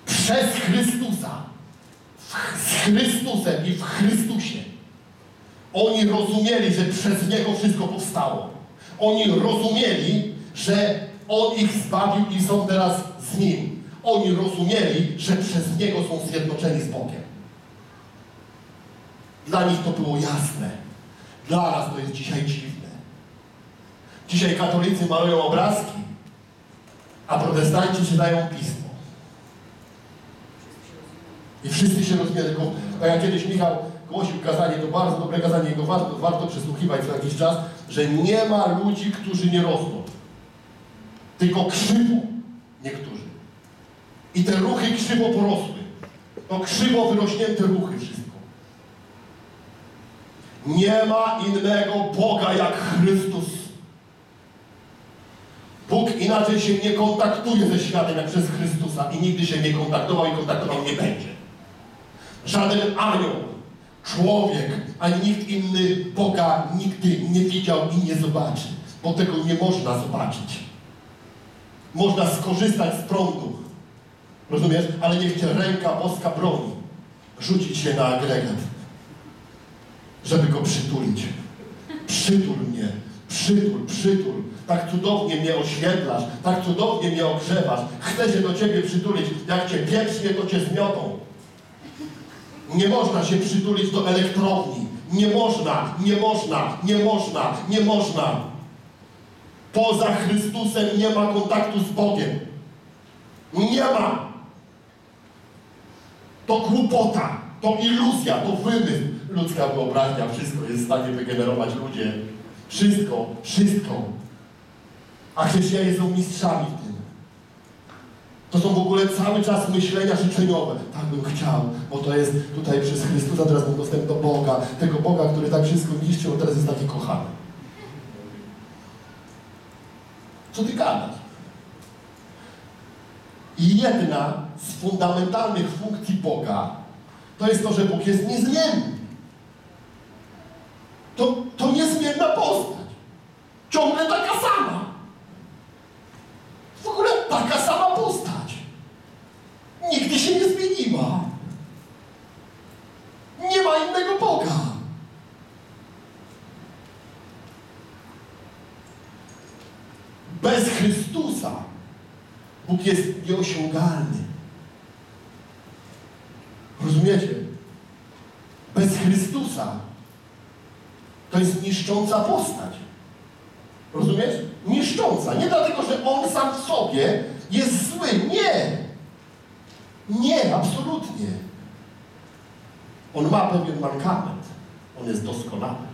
Przez Chrystusa, z Chrystusem i w Chrystusie. Oni rozumieli, że przez Niego wszystko powstało. Oni rozumieli, że On ich zbawił i są teraz z Nim. Oni rozumieli, że przez Niego są zjednoczeni z Bogiem. Dla nich to było jasne. Dla nas to jest dzisiaj dziwne. Dzisiaj katolicy malują obrazki, a protestanci czytają pismo. I wszyscy się. Tylko, tak jak kiedyś Michał głosił kazanie, to bardzo dobre kazanie, jego warto, warto przesłuchiwać co jakiś czas, że nie ma ludzi, którzy nie rosną. Tylko krzywo niektórzy. I te ruchy krzywo porosły. To krzywo wyrośnięte ruchy wszystko. Nie ma innego Boga jak Chrystus. Bóg inaczej się nie kontaktuje ze światem jak przez Chrystusa i nigdy się nie kontaktował i kontaktował nie będzie. Żaden anioł, człowiek, ani nikt inny Boga nigdy nie widział i nie zobaczy, bo tego nie można zobaczyć. Można skorzystać z prądu, rozumiesz? Ale niech cię ręka boska broni, rzucić się na agregat żeby go przytulić. Przytul mnie, przytul, przytul. Tak cudownie mnie oświetlasz, tak cudownie mnie ogrzewasz. Chcę się do Ciebie przytulić. Jak Cię pieprznie, to Cię zmiotą. Nie można się przytulić do elektrowni. Nie można, nie można, nie można, nie można. Poza Chrystusem nie ma kontaktu z Bogiem. Nie ma. To głupota, to iluzja, to wymysł ludzka wyobraźnia, wszystko jest w stanie wygenerować ludzie. Wszystko, wszystko. A chrześcijanie są mistrzami w tym. To są w ogóle cały czas myślenia życzeniowe. Tak bym chciał, bo to jest tutaj przez Chrystusa teraz mam dostęp do Boga. Tego Boga, który tak wszystko niszczył, teraz jest taki kochany. Co ty gadasz? I jedna z fundamentalnych funkcji Boga to jest to, że Bóg jest niezmienny. To, to niezmienna postać. Ciągle taka sama. W ogóle taka sama postać. Nigdy się nie zmieniła. Nie ma innego Boga. Bez Chrystusa Bóg jest nieosiągalny. Rozumiecie? Bez Chrystusa to jest niszcząca postać. Rozumiesz? Niszcząca. Nie dlatego, że On sam w sobie jest zły. Nie. Nie, absolutnie. On ma pewien mankament. On jest doskonały.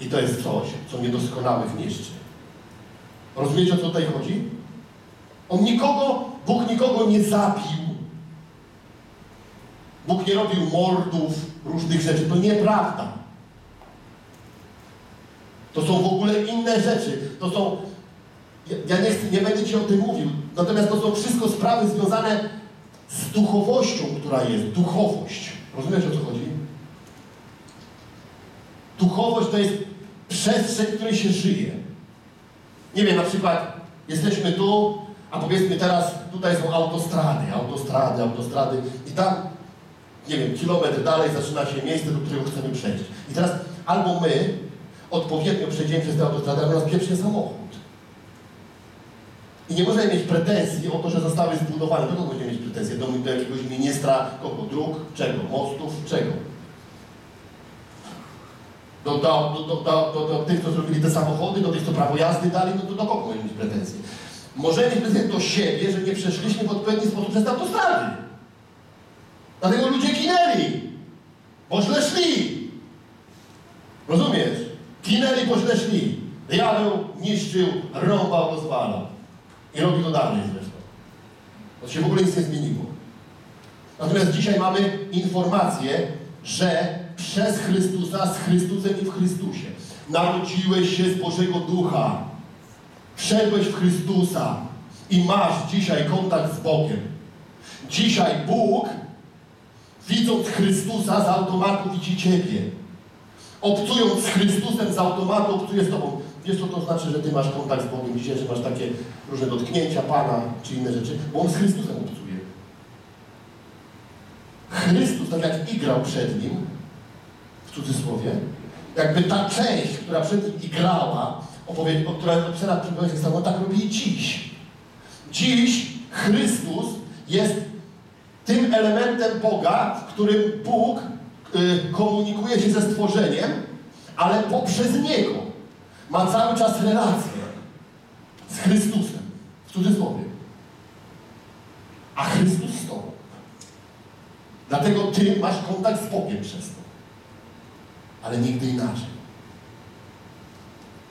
I to jest coś, co niedoskonałych niszczy. Rozumiecie, o co tutaj chodzi? On nikogo, Bóg nikogo nie zabił. Bóg nie robił mordów, różnych rzeczy. To nieprawda. To są w ogóle inne rzeczy. To są. Ja, ja nie, chcę, nie będę Ci o tym mówił. Natomiast to są wszystko sprawy związane z duchowością, która jest. Duchowość. Rozumiesz o co chodzi? Duchowość to jest przestrzeń, w której się żyje. Nie wiem, na przykład jesteśmy tu, a powiedzmy teraz, tutaj są autostrady, autostrady, autostrady i tam, nie wiem, kilometr dalej zaczyna się miejsce, do którego chcemy przejść. I teraz albo my odpowiednio przejdziemy przez tę autostradę, albo nas pierwszy samochód. I nie możemy mieć pretensji o to, że zostały zbudowane. Do kogo będziemy mieć pretensje? Do, do jakiegoś ministra, kogo? Dróg? Czego? Mostów? Czego? Do, do, do, do, do, do tych, co zrobili te samochody, do tych, co prawo jazdy dali, no to do kogo możemy mieć pretensje? Możemy mieć pretensje do siebie, że nie przeszliśmy w odpowiedni sposób przez autostrady. Dlatego ludzie ginęli, bo źle szli. Rozumiesz? Ginęli, bo źle szli. Diabeł niszczył, rąbał, rozwalał. I robi to dalej zresztą. To się w ogóle nic nie zmieniło. Natomiast dzisiaj mamy informację, że przez Chrystusa, z Chrystusem i w Chrystusie narodziłeś się z Bożego Ducha. Wszedłeś w Chrystusa i masz dzisiaj kontakt z Bogiem. Dzisiaj Bóg, widząc Chrystusa, z automatu widzi Ciebie. Obcując z Chrystusem, z automatu obcuje z Tobą. Wiesz, co to znaczy, że Ty masz kontakt z Bogiem dzisiaj, że masz takie różne dotknięcia Pana, czy inne rzeczy? Bo On z Chrystusem obcuje. Chrystus, tak jak igrał przed Nim, w cudzysłowie, jakby ta część, która przed Nim igrała, która opisana w przypowieści stało, tak robi dziś. Dziś Chrystus jest tym elementem Boga, w którym Bóg y, komunikuje się ze stworzeniem, ale poprzez Niego ma cały czas relację z Chrystusem, w cudzysłowie. A Chrystus z Tobą. Dlatego Ty masz kontakt z Bogiem przez to. Ale nigdy inaczej.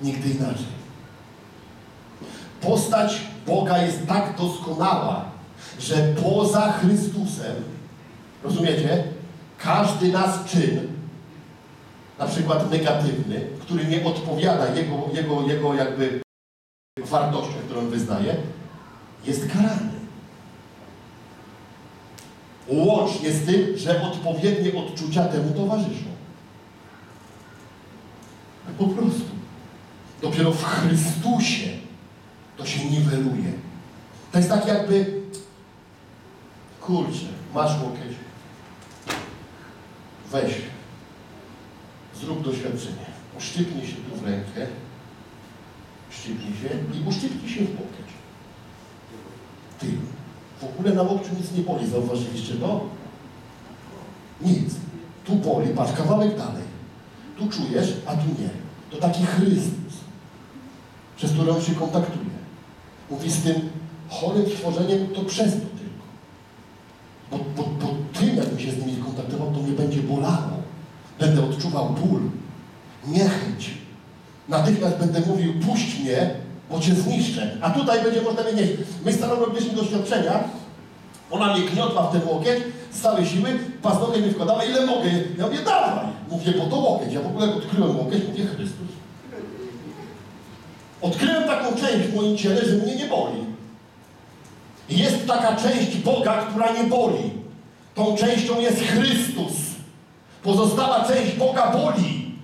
Nigdy inaczej. Postać Boga jest tak doskonała, że poza Chrystusem, rozumiecie, każdy nas czyn, na przykład negatywny, który nie odpowiada jego, jego, jego jakby wartościom, którą wyznaje, jest karany. Łącznie z tym, że odpowiednie odczucia temu towarzyszą. Po prostu. Dopiero w Chrystusie to się niweluje. To jest tak jakby, kurczę, masz łokieć, weź, zrób doświadczenie. Uszczypnij się tu w rękę, uszczypnij się i uszczypnij się w łokieć. Ty, w ogóle na łokciu nic nie boli, zauważyliście to? Nic. Tu boli, patrz, kawałek dalej. Tu czujesz, a tu nie. To taki Chrystus, przez który on się kontaktuje. Mówi z tym chorym stworzeniem, to przez to tylko. Bo, bo, bo tym, jakbym się z nimi kontaktował, to mnie będzie bolało. Będę odczuwał ból, niechęć. Natychmiast będę mówił, puść mnie, bo cię zniszczę. A tutaj będzie można mnie nieść. My staną robiliśmy doświadczenia, ona mnie gniotła w ten łokieć, z całej siły, paznogę mi wkładała, ile mogę? Ja mówię, dawaj. Mówię, bo to łokieć. Ja w ogóle odkryłem łokieć, mówię, Chrystus. Odkryłem taką część w moim ciele, że mnie nie boli. Jest taka część Boga, która nie boli. Tą częścią jest Chrystus. Pozostała część Boga boli.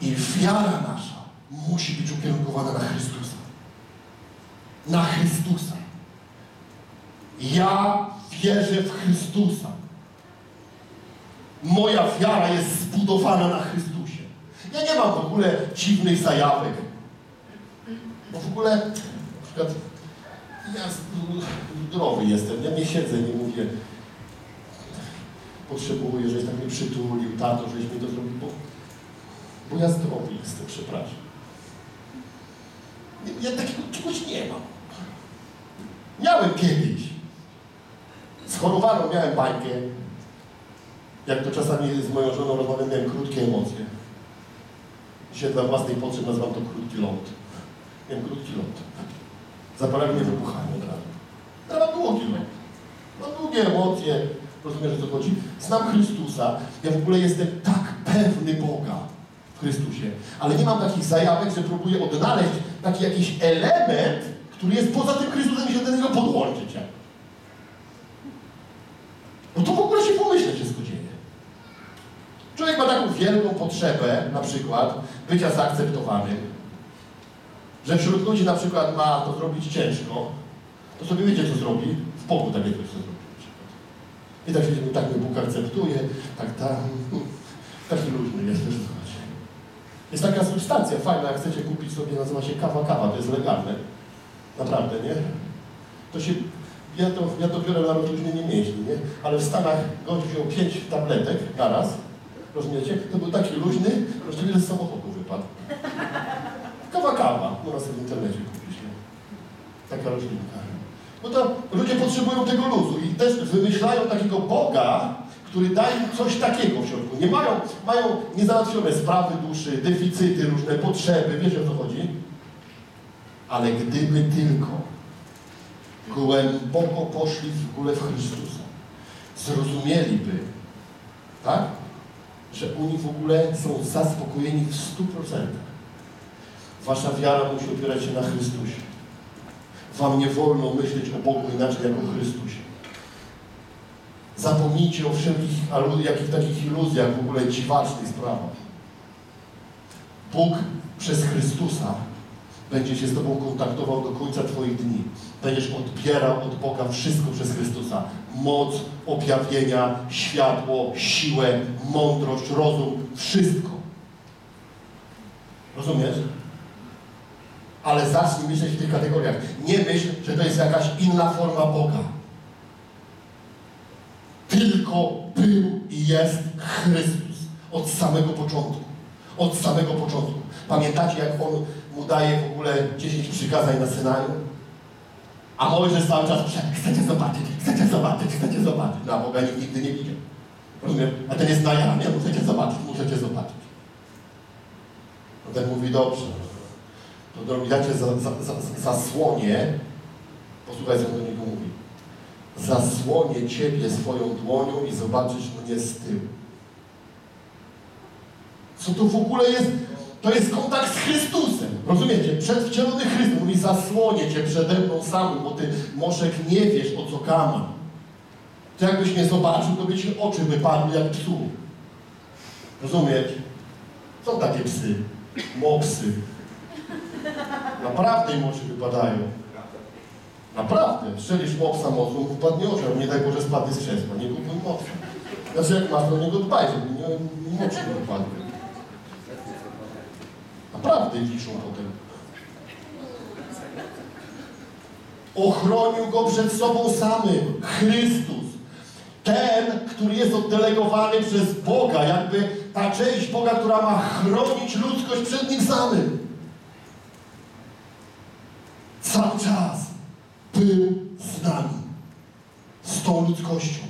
I wiara nasza musi być ukierunkowana na Chrystusa. Na Chrystusa. Ja wierzę w Chrystusa. Moja wiara jest zbudowana na Chrystusie. Ja nie mam w ogóle dziwnych zajawek. Bo w ogóle, na przykład, ja zdrowy jestem, ja nie siedzę, nie mówię, potrzebuję, żeś tak mnie przytulił, tato, żeś mi to zrobił, bo, bo ja zdrowy jestem, przepraszam. Ja takiego czegoś nie mam. Miałem kiedyś. Schorowaną miałem bańkę. Jak to czasami z moją żoną rozmawiam, miałem krótkie emocje. Dzisiaj dla własnej potrzeby nazywam to krótki ląd. Miałem krótki ląd. Zapalali mnie wybuchanie od razu. Ale długi ląd. Mam długie emocje. Rozumiesz, o co chodzi? Znam Chrystusa. Ja w ogóle jestem tak pewny Boga w Chrystusie. Ale nie mam takich zajawek, że próbuję odnaleźć taki jakiś element, który jest poza tym Chrystusem i się do niego podłączyć. No to w ogóle się pomyśleć wszystko dzieje. Człowiek ma taką wielką potrzebę, na przykład, bycia zaakceptowanym, że wśród ludzi na przykład ma to zrobić ciężko, to sobie wiecie, co zrobi? W Bogu tak co zrobi. I tak się tak mnie Bóg akceptuje, tak tam. Taki luźny jest też słuchajcie. Jest taka substancja fajna, jak chcecie kupić sobie, nazywa się kawa kawa, to jest legalne. Naprawdę, nie? To się, ja to, ja to biorę na rozluźnienie mięśni, nie? Ale w Stanach gość wziął pięć tabletek naraz, rozumiecie? To był taki luźny, właściwie z samochodu wypadł. Kawa kawa, można sobie w internecie kupić, nie? Taka roślinka. No to ludzie potrzebują tego luzu i też wymyślają takiego Boga, który daje coś takiego w środku. Nie mają, mają niezałatwione sprawy duszy, deficyty, różne potrzeby, wiecie o co chodzi? Ale gdyby tylko głęboko poszli w ogóle w Chrystusa, zrozumieliby, tak? Że oni w ogóle są zaspokojeni w stu procentach. Wasza wiara musi opierać się na Chrystusie. Wam nie wolno myśleć o Bogu inaczej jak o Chrystusie. Zapomnijcie o wszelkich jakich takich iluzjach, w ogóle dziwacznych sprawach. Bóg przez Chrystusa będzie się z Tobą kontaktował do końca Twoich dni. Będziesz odbierał od Boga wszystko przez Chrystusa. Moc, objawienia, światło, siłę, mądrość, rozum, wszystko. Rozumiesz? Ale zacznij myśleć w tych kategoriach. Nie myśl, że to jest jakaś inna forma Boga. Tylko był i jest Chrystus od samego początku. Od samego początku. Pamiętacie, jak On mu daje w ogóle 10 przykazań na Synaju? A Mojżesz cały czas prze, chcecie zobaczyć, chcecie zobaczyć, chcecie zobaczyć. No, a Boga nikt nigdy nie widział. Rozumiem? A ten jest na jamie, muszę cię zobaczyć, muszę cię zobaczyć. No ten mówi, dobrze, to cię za, za, za, zasłonię, posłuchaj, co do niego mówi. Zasłonię Ciebie swoją dłonią i zobaczysz mnie z tyłu. Co to w ogóle jest? To jest kontakt z Chrystusem. Rozumiecie? Przedwcielony Chrystus mówi, zasłonię Cię przede mną samym, bo Ty, Moszek, nie wiesz, o co kama. To jakbyś mnie zobaczył, to by Ci oczy wypadły jak psu. Rozumiesz? Są takie psy. Mopsy. Naprawdę im oczy wypadają. Naprawdę. Strzelisz mopsa mocno, mu wpadnie a nie daj Boże spadnie z krzesła. Nie kupuj mopsa. Znaczy jak masz, to niego dbaj, żeby nie, nie oczy nie wypadły. Naprawdę wiszą potem. Ochronił go przed sobą samym. Chrystus. Ten, który jest oddelegowany przez Boga, jakby ta część Boga, która ma chronić ludzkość przed Nim samym. Cały czas był z nami. Z tą ludzkością.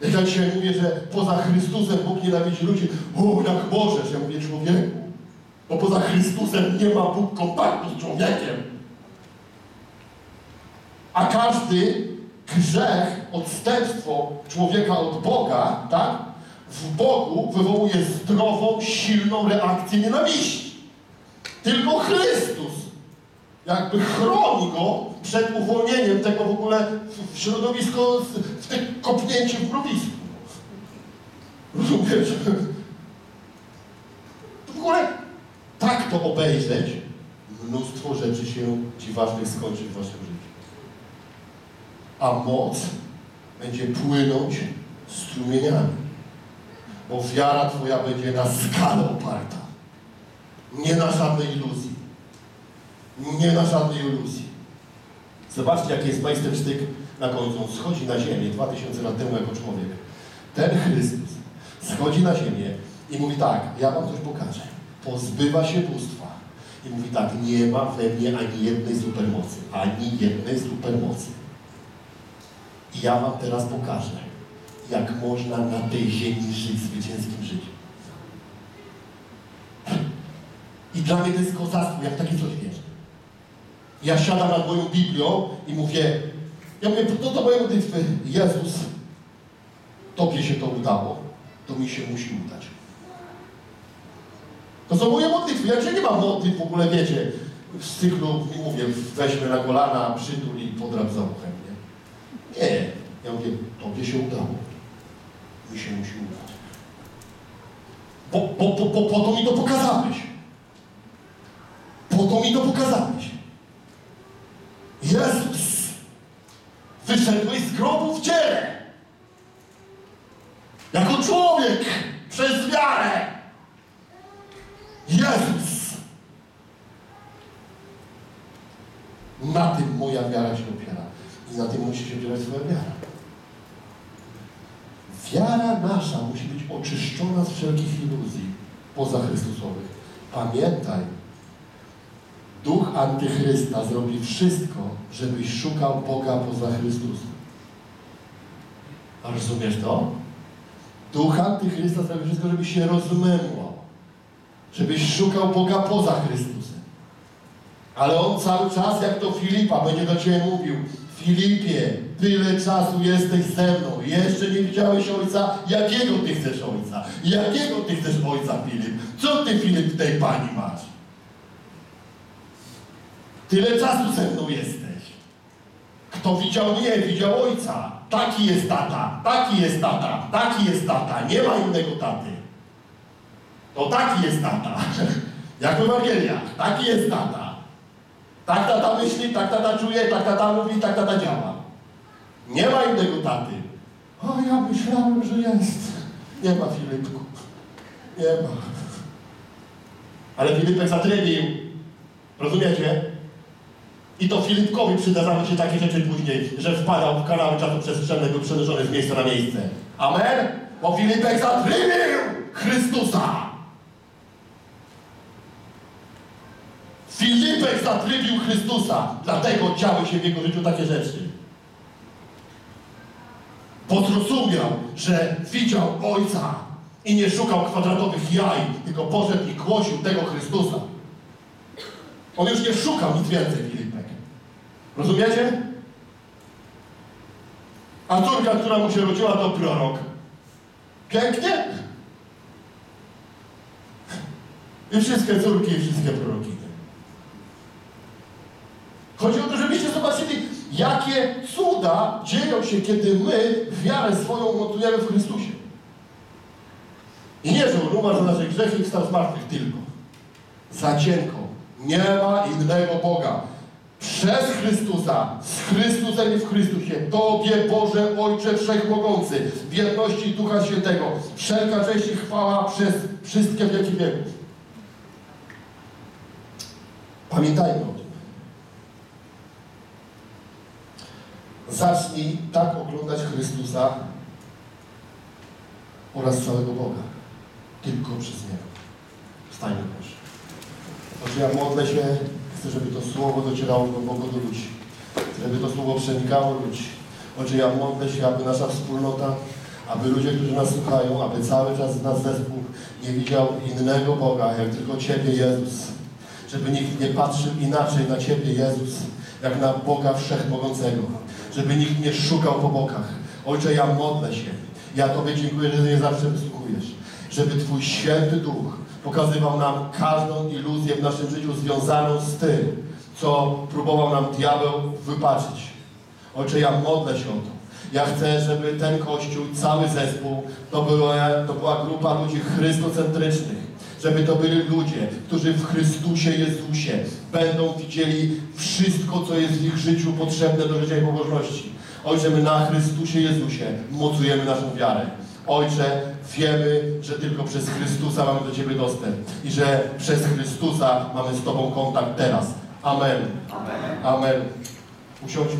Jak ja dzisiaj mówię, że poza Chrystusem Bóg nienawidzi ludzi, o jak możesz, ja mówię człowieku. Bo poza Chrystusem nie ma Bóg kontaktu z człowiekiem. A każdy grzech, odstępstwo człowieka od Boga, tak? W Bogu wywołuje zdrową, silną reakcję nienawiści. Tylko Chrystus jakby chroni go przed uwolnieniem tego w ogóle w środowisko, w te kopnięcie w mrowisku. Rozumiesz? To w ogóle tak to obejrzeć, mnóstwo rzeczy się dziwacznych skończy w waszym życiu. A moc będzie płynąć strumieniami. bo wiara Twoja będzie na skalę oparta. Nie na żadnej iluzji. Nie na żadnej iluzji. Zobaczcie, jaki jest majstersztyk na końcu. On schodzi na ziemię 2000 lat temu jako człowiek. Ten Chrystus schodzi na ziemię i mówi tak, ja wam coś pokażę. Pozbywa się bóstwa. I mówi tak, nie ma we mnie ani jednej supermocy. Ani jednej supermocy. I ja wam teraz pokażę, jak można na tej ziemi żyć zwycięskim życiem. I dla mnie to jest kozactwo, jak takie coś wiesz. Ja siadam nad moją Biblią i mówię, ja mówię, to do mojej modlitwy, Jezus, Tobie się to udało, to mi się musi udać. To są moje modlitwy. Ja się nie mam modlitw w ogóle, wiecie, w cyklu, mówię, weźmy na kolana, przytul i podrap za uchem, nie? Nie. Ja mówię, Tobie się udało, mi się musi udać. Bo, bo, bo, bo po to mi to pokazałeś. Po to mi to pokazałeś. Jezus, wyszedłeś z grobu w ciele. Jako człowiek, przez wiarę. Jezus. Na tym moja wiara się opiera. I na tym musi się opierać swoja wiara. Wiara nasza musi być oczyszczona z wszelkich iluzji pozachrystusowych. Pamiętaj, Duch Antychrysta zrobi wszystko, żebyś szukał Boga poza Chrystusem. A rozumiesz to? Duch Antychrysta zrobi wszystko, żebyś się rozmyłał. Żebyś szukał Boga poza Chrystusem. Ale On cały czas, jak to Filipa, będzie do Ciebie mówił Filipie, tyle czasu jesteś ze mną. Jeszcze nie widziałeś Ojca. Jakiego Ty chcesz Ojca? Jakiego Ty chcesz Ojca, Filip? Co Ty, Filip, tej Pani masz? Tyle czasu ze mną jesteś. Kto widział mnie, widział ojca. Taki jest tata, taki jest tata, taki jest tata. Nie ma innego taty. To taki jest tata. <laughs> Jak w Ewangeliach. Taki jest tata. Tak tata myśli, tak tata czuje, tak tata mówi, tak tata działa. Nie ma innego taty. O, ja myślałem, że jest. Nie ma Filipku. Nie ma. Ale Filipek zatrybił. Rozumiecie? I to Filipkowi przydarzały się takie rzeczy później, że wpadał w kanały czasu przestrzennego przenoszony z miejsca na miejsce. Amen? Bo Filipek zatrybił Chrystusa. Filipek zatrybił Chrystusa. Dlatego działy się w jego życiu takie rzeczy. Bo zrozumiał, że widział Ojca i nie szukał kwadratowych jaj, tylko poszedł i głosił tego Chrystusa. On już nie szukał nic więcej, Filipek. Rozumiecie? A córka, która mu się rodziła, to prorok. Pięknie? I wszystkie córki, i wszystkie prorokiny. Chodzi o to, żebyście zobaczyli, jakie cuda dzieją się, kiedy my wiarę swoją motujemy w Chrystusie. I nie, że umarł za nasze grzechy i wstał z martwych tylko. Za cienką. Nie ma innego Boga. Przez Chrystusa, z Chrystusem i w Chrystusie, Tobie Boże Ojcze Wszechmogący, w jedności Ducha Świętego, wszelka cześć i chwała przez wszystkie wieki wieków. Pamiętajmy o tym. Zacznij tak oglądać Chrystusa oraz całego Boga. Tylko przez Niego. Wstańmy proszę. Oczy ja modlę się, chcę, żeby to słowo docierało głęboko do ludzi. Żeby to słowo przenikało ludzi. Oczy ja modlę się, aby nasza wspólnota, aby ludzie, którzy nas słuchają, aby cały czas nasz zespół nie widział innego Boga, jak tylko Ciebie, Jezus. Żeby nikt nie patrzył inaczej na Ciebie, Jezus, jak na Boga Wszechmogącego. Żeby nikt nie szukał po bokach. Ojcze, ja modlę się. Ja Tobie dziękuję, że nie zawsze wysłuchujesz. Żeby Twój Święty Duch pokazywał nam każdą iluzję w naszym życiu związaną z tym, co próbował nam diabeł wypaczyć. Ojcze, ja modlę się o to. Ja chcę, żeby ten Kościół, cały zespół, to była, to była grupa ludzi chrystocentrycznych. Żeby to byli ludzie, którzy w Chrystusie Jezusie będą widzieli wszystko, co jest w ich życiu potrzebne do życia i pobożności. Ojcze, my na Chrystusie Jezusie mocujemy naszą wiarę. Ojcze, wiemy, że tylko przez Chrystusa mamy do Ciebie dostęp i że przez Chrystusa mamy z Tobą kontakt teraz. Amen. Amen. Amen. Usiądźmy.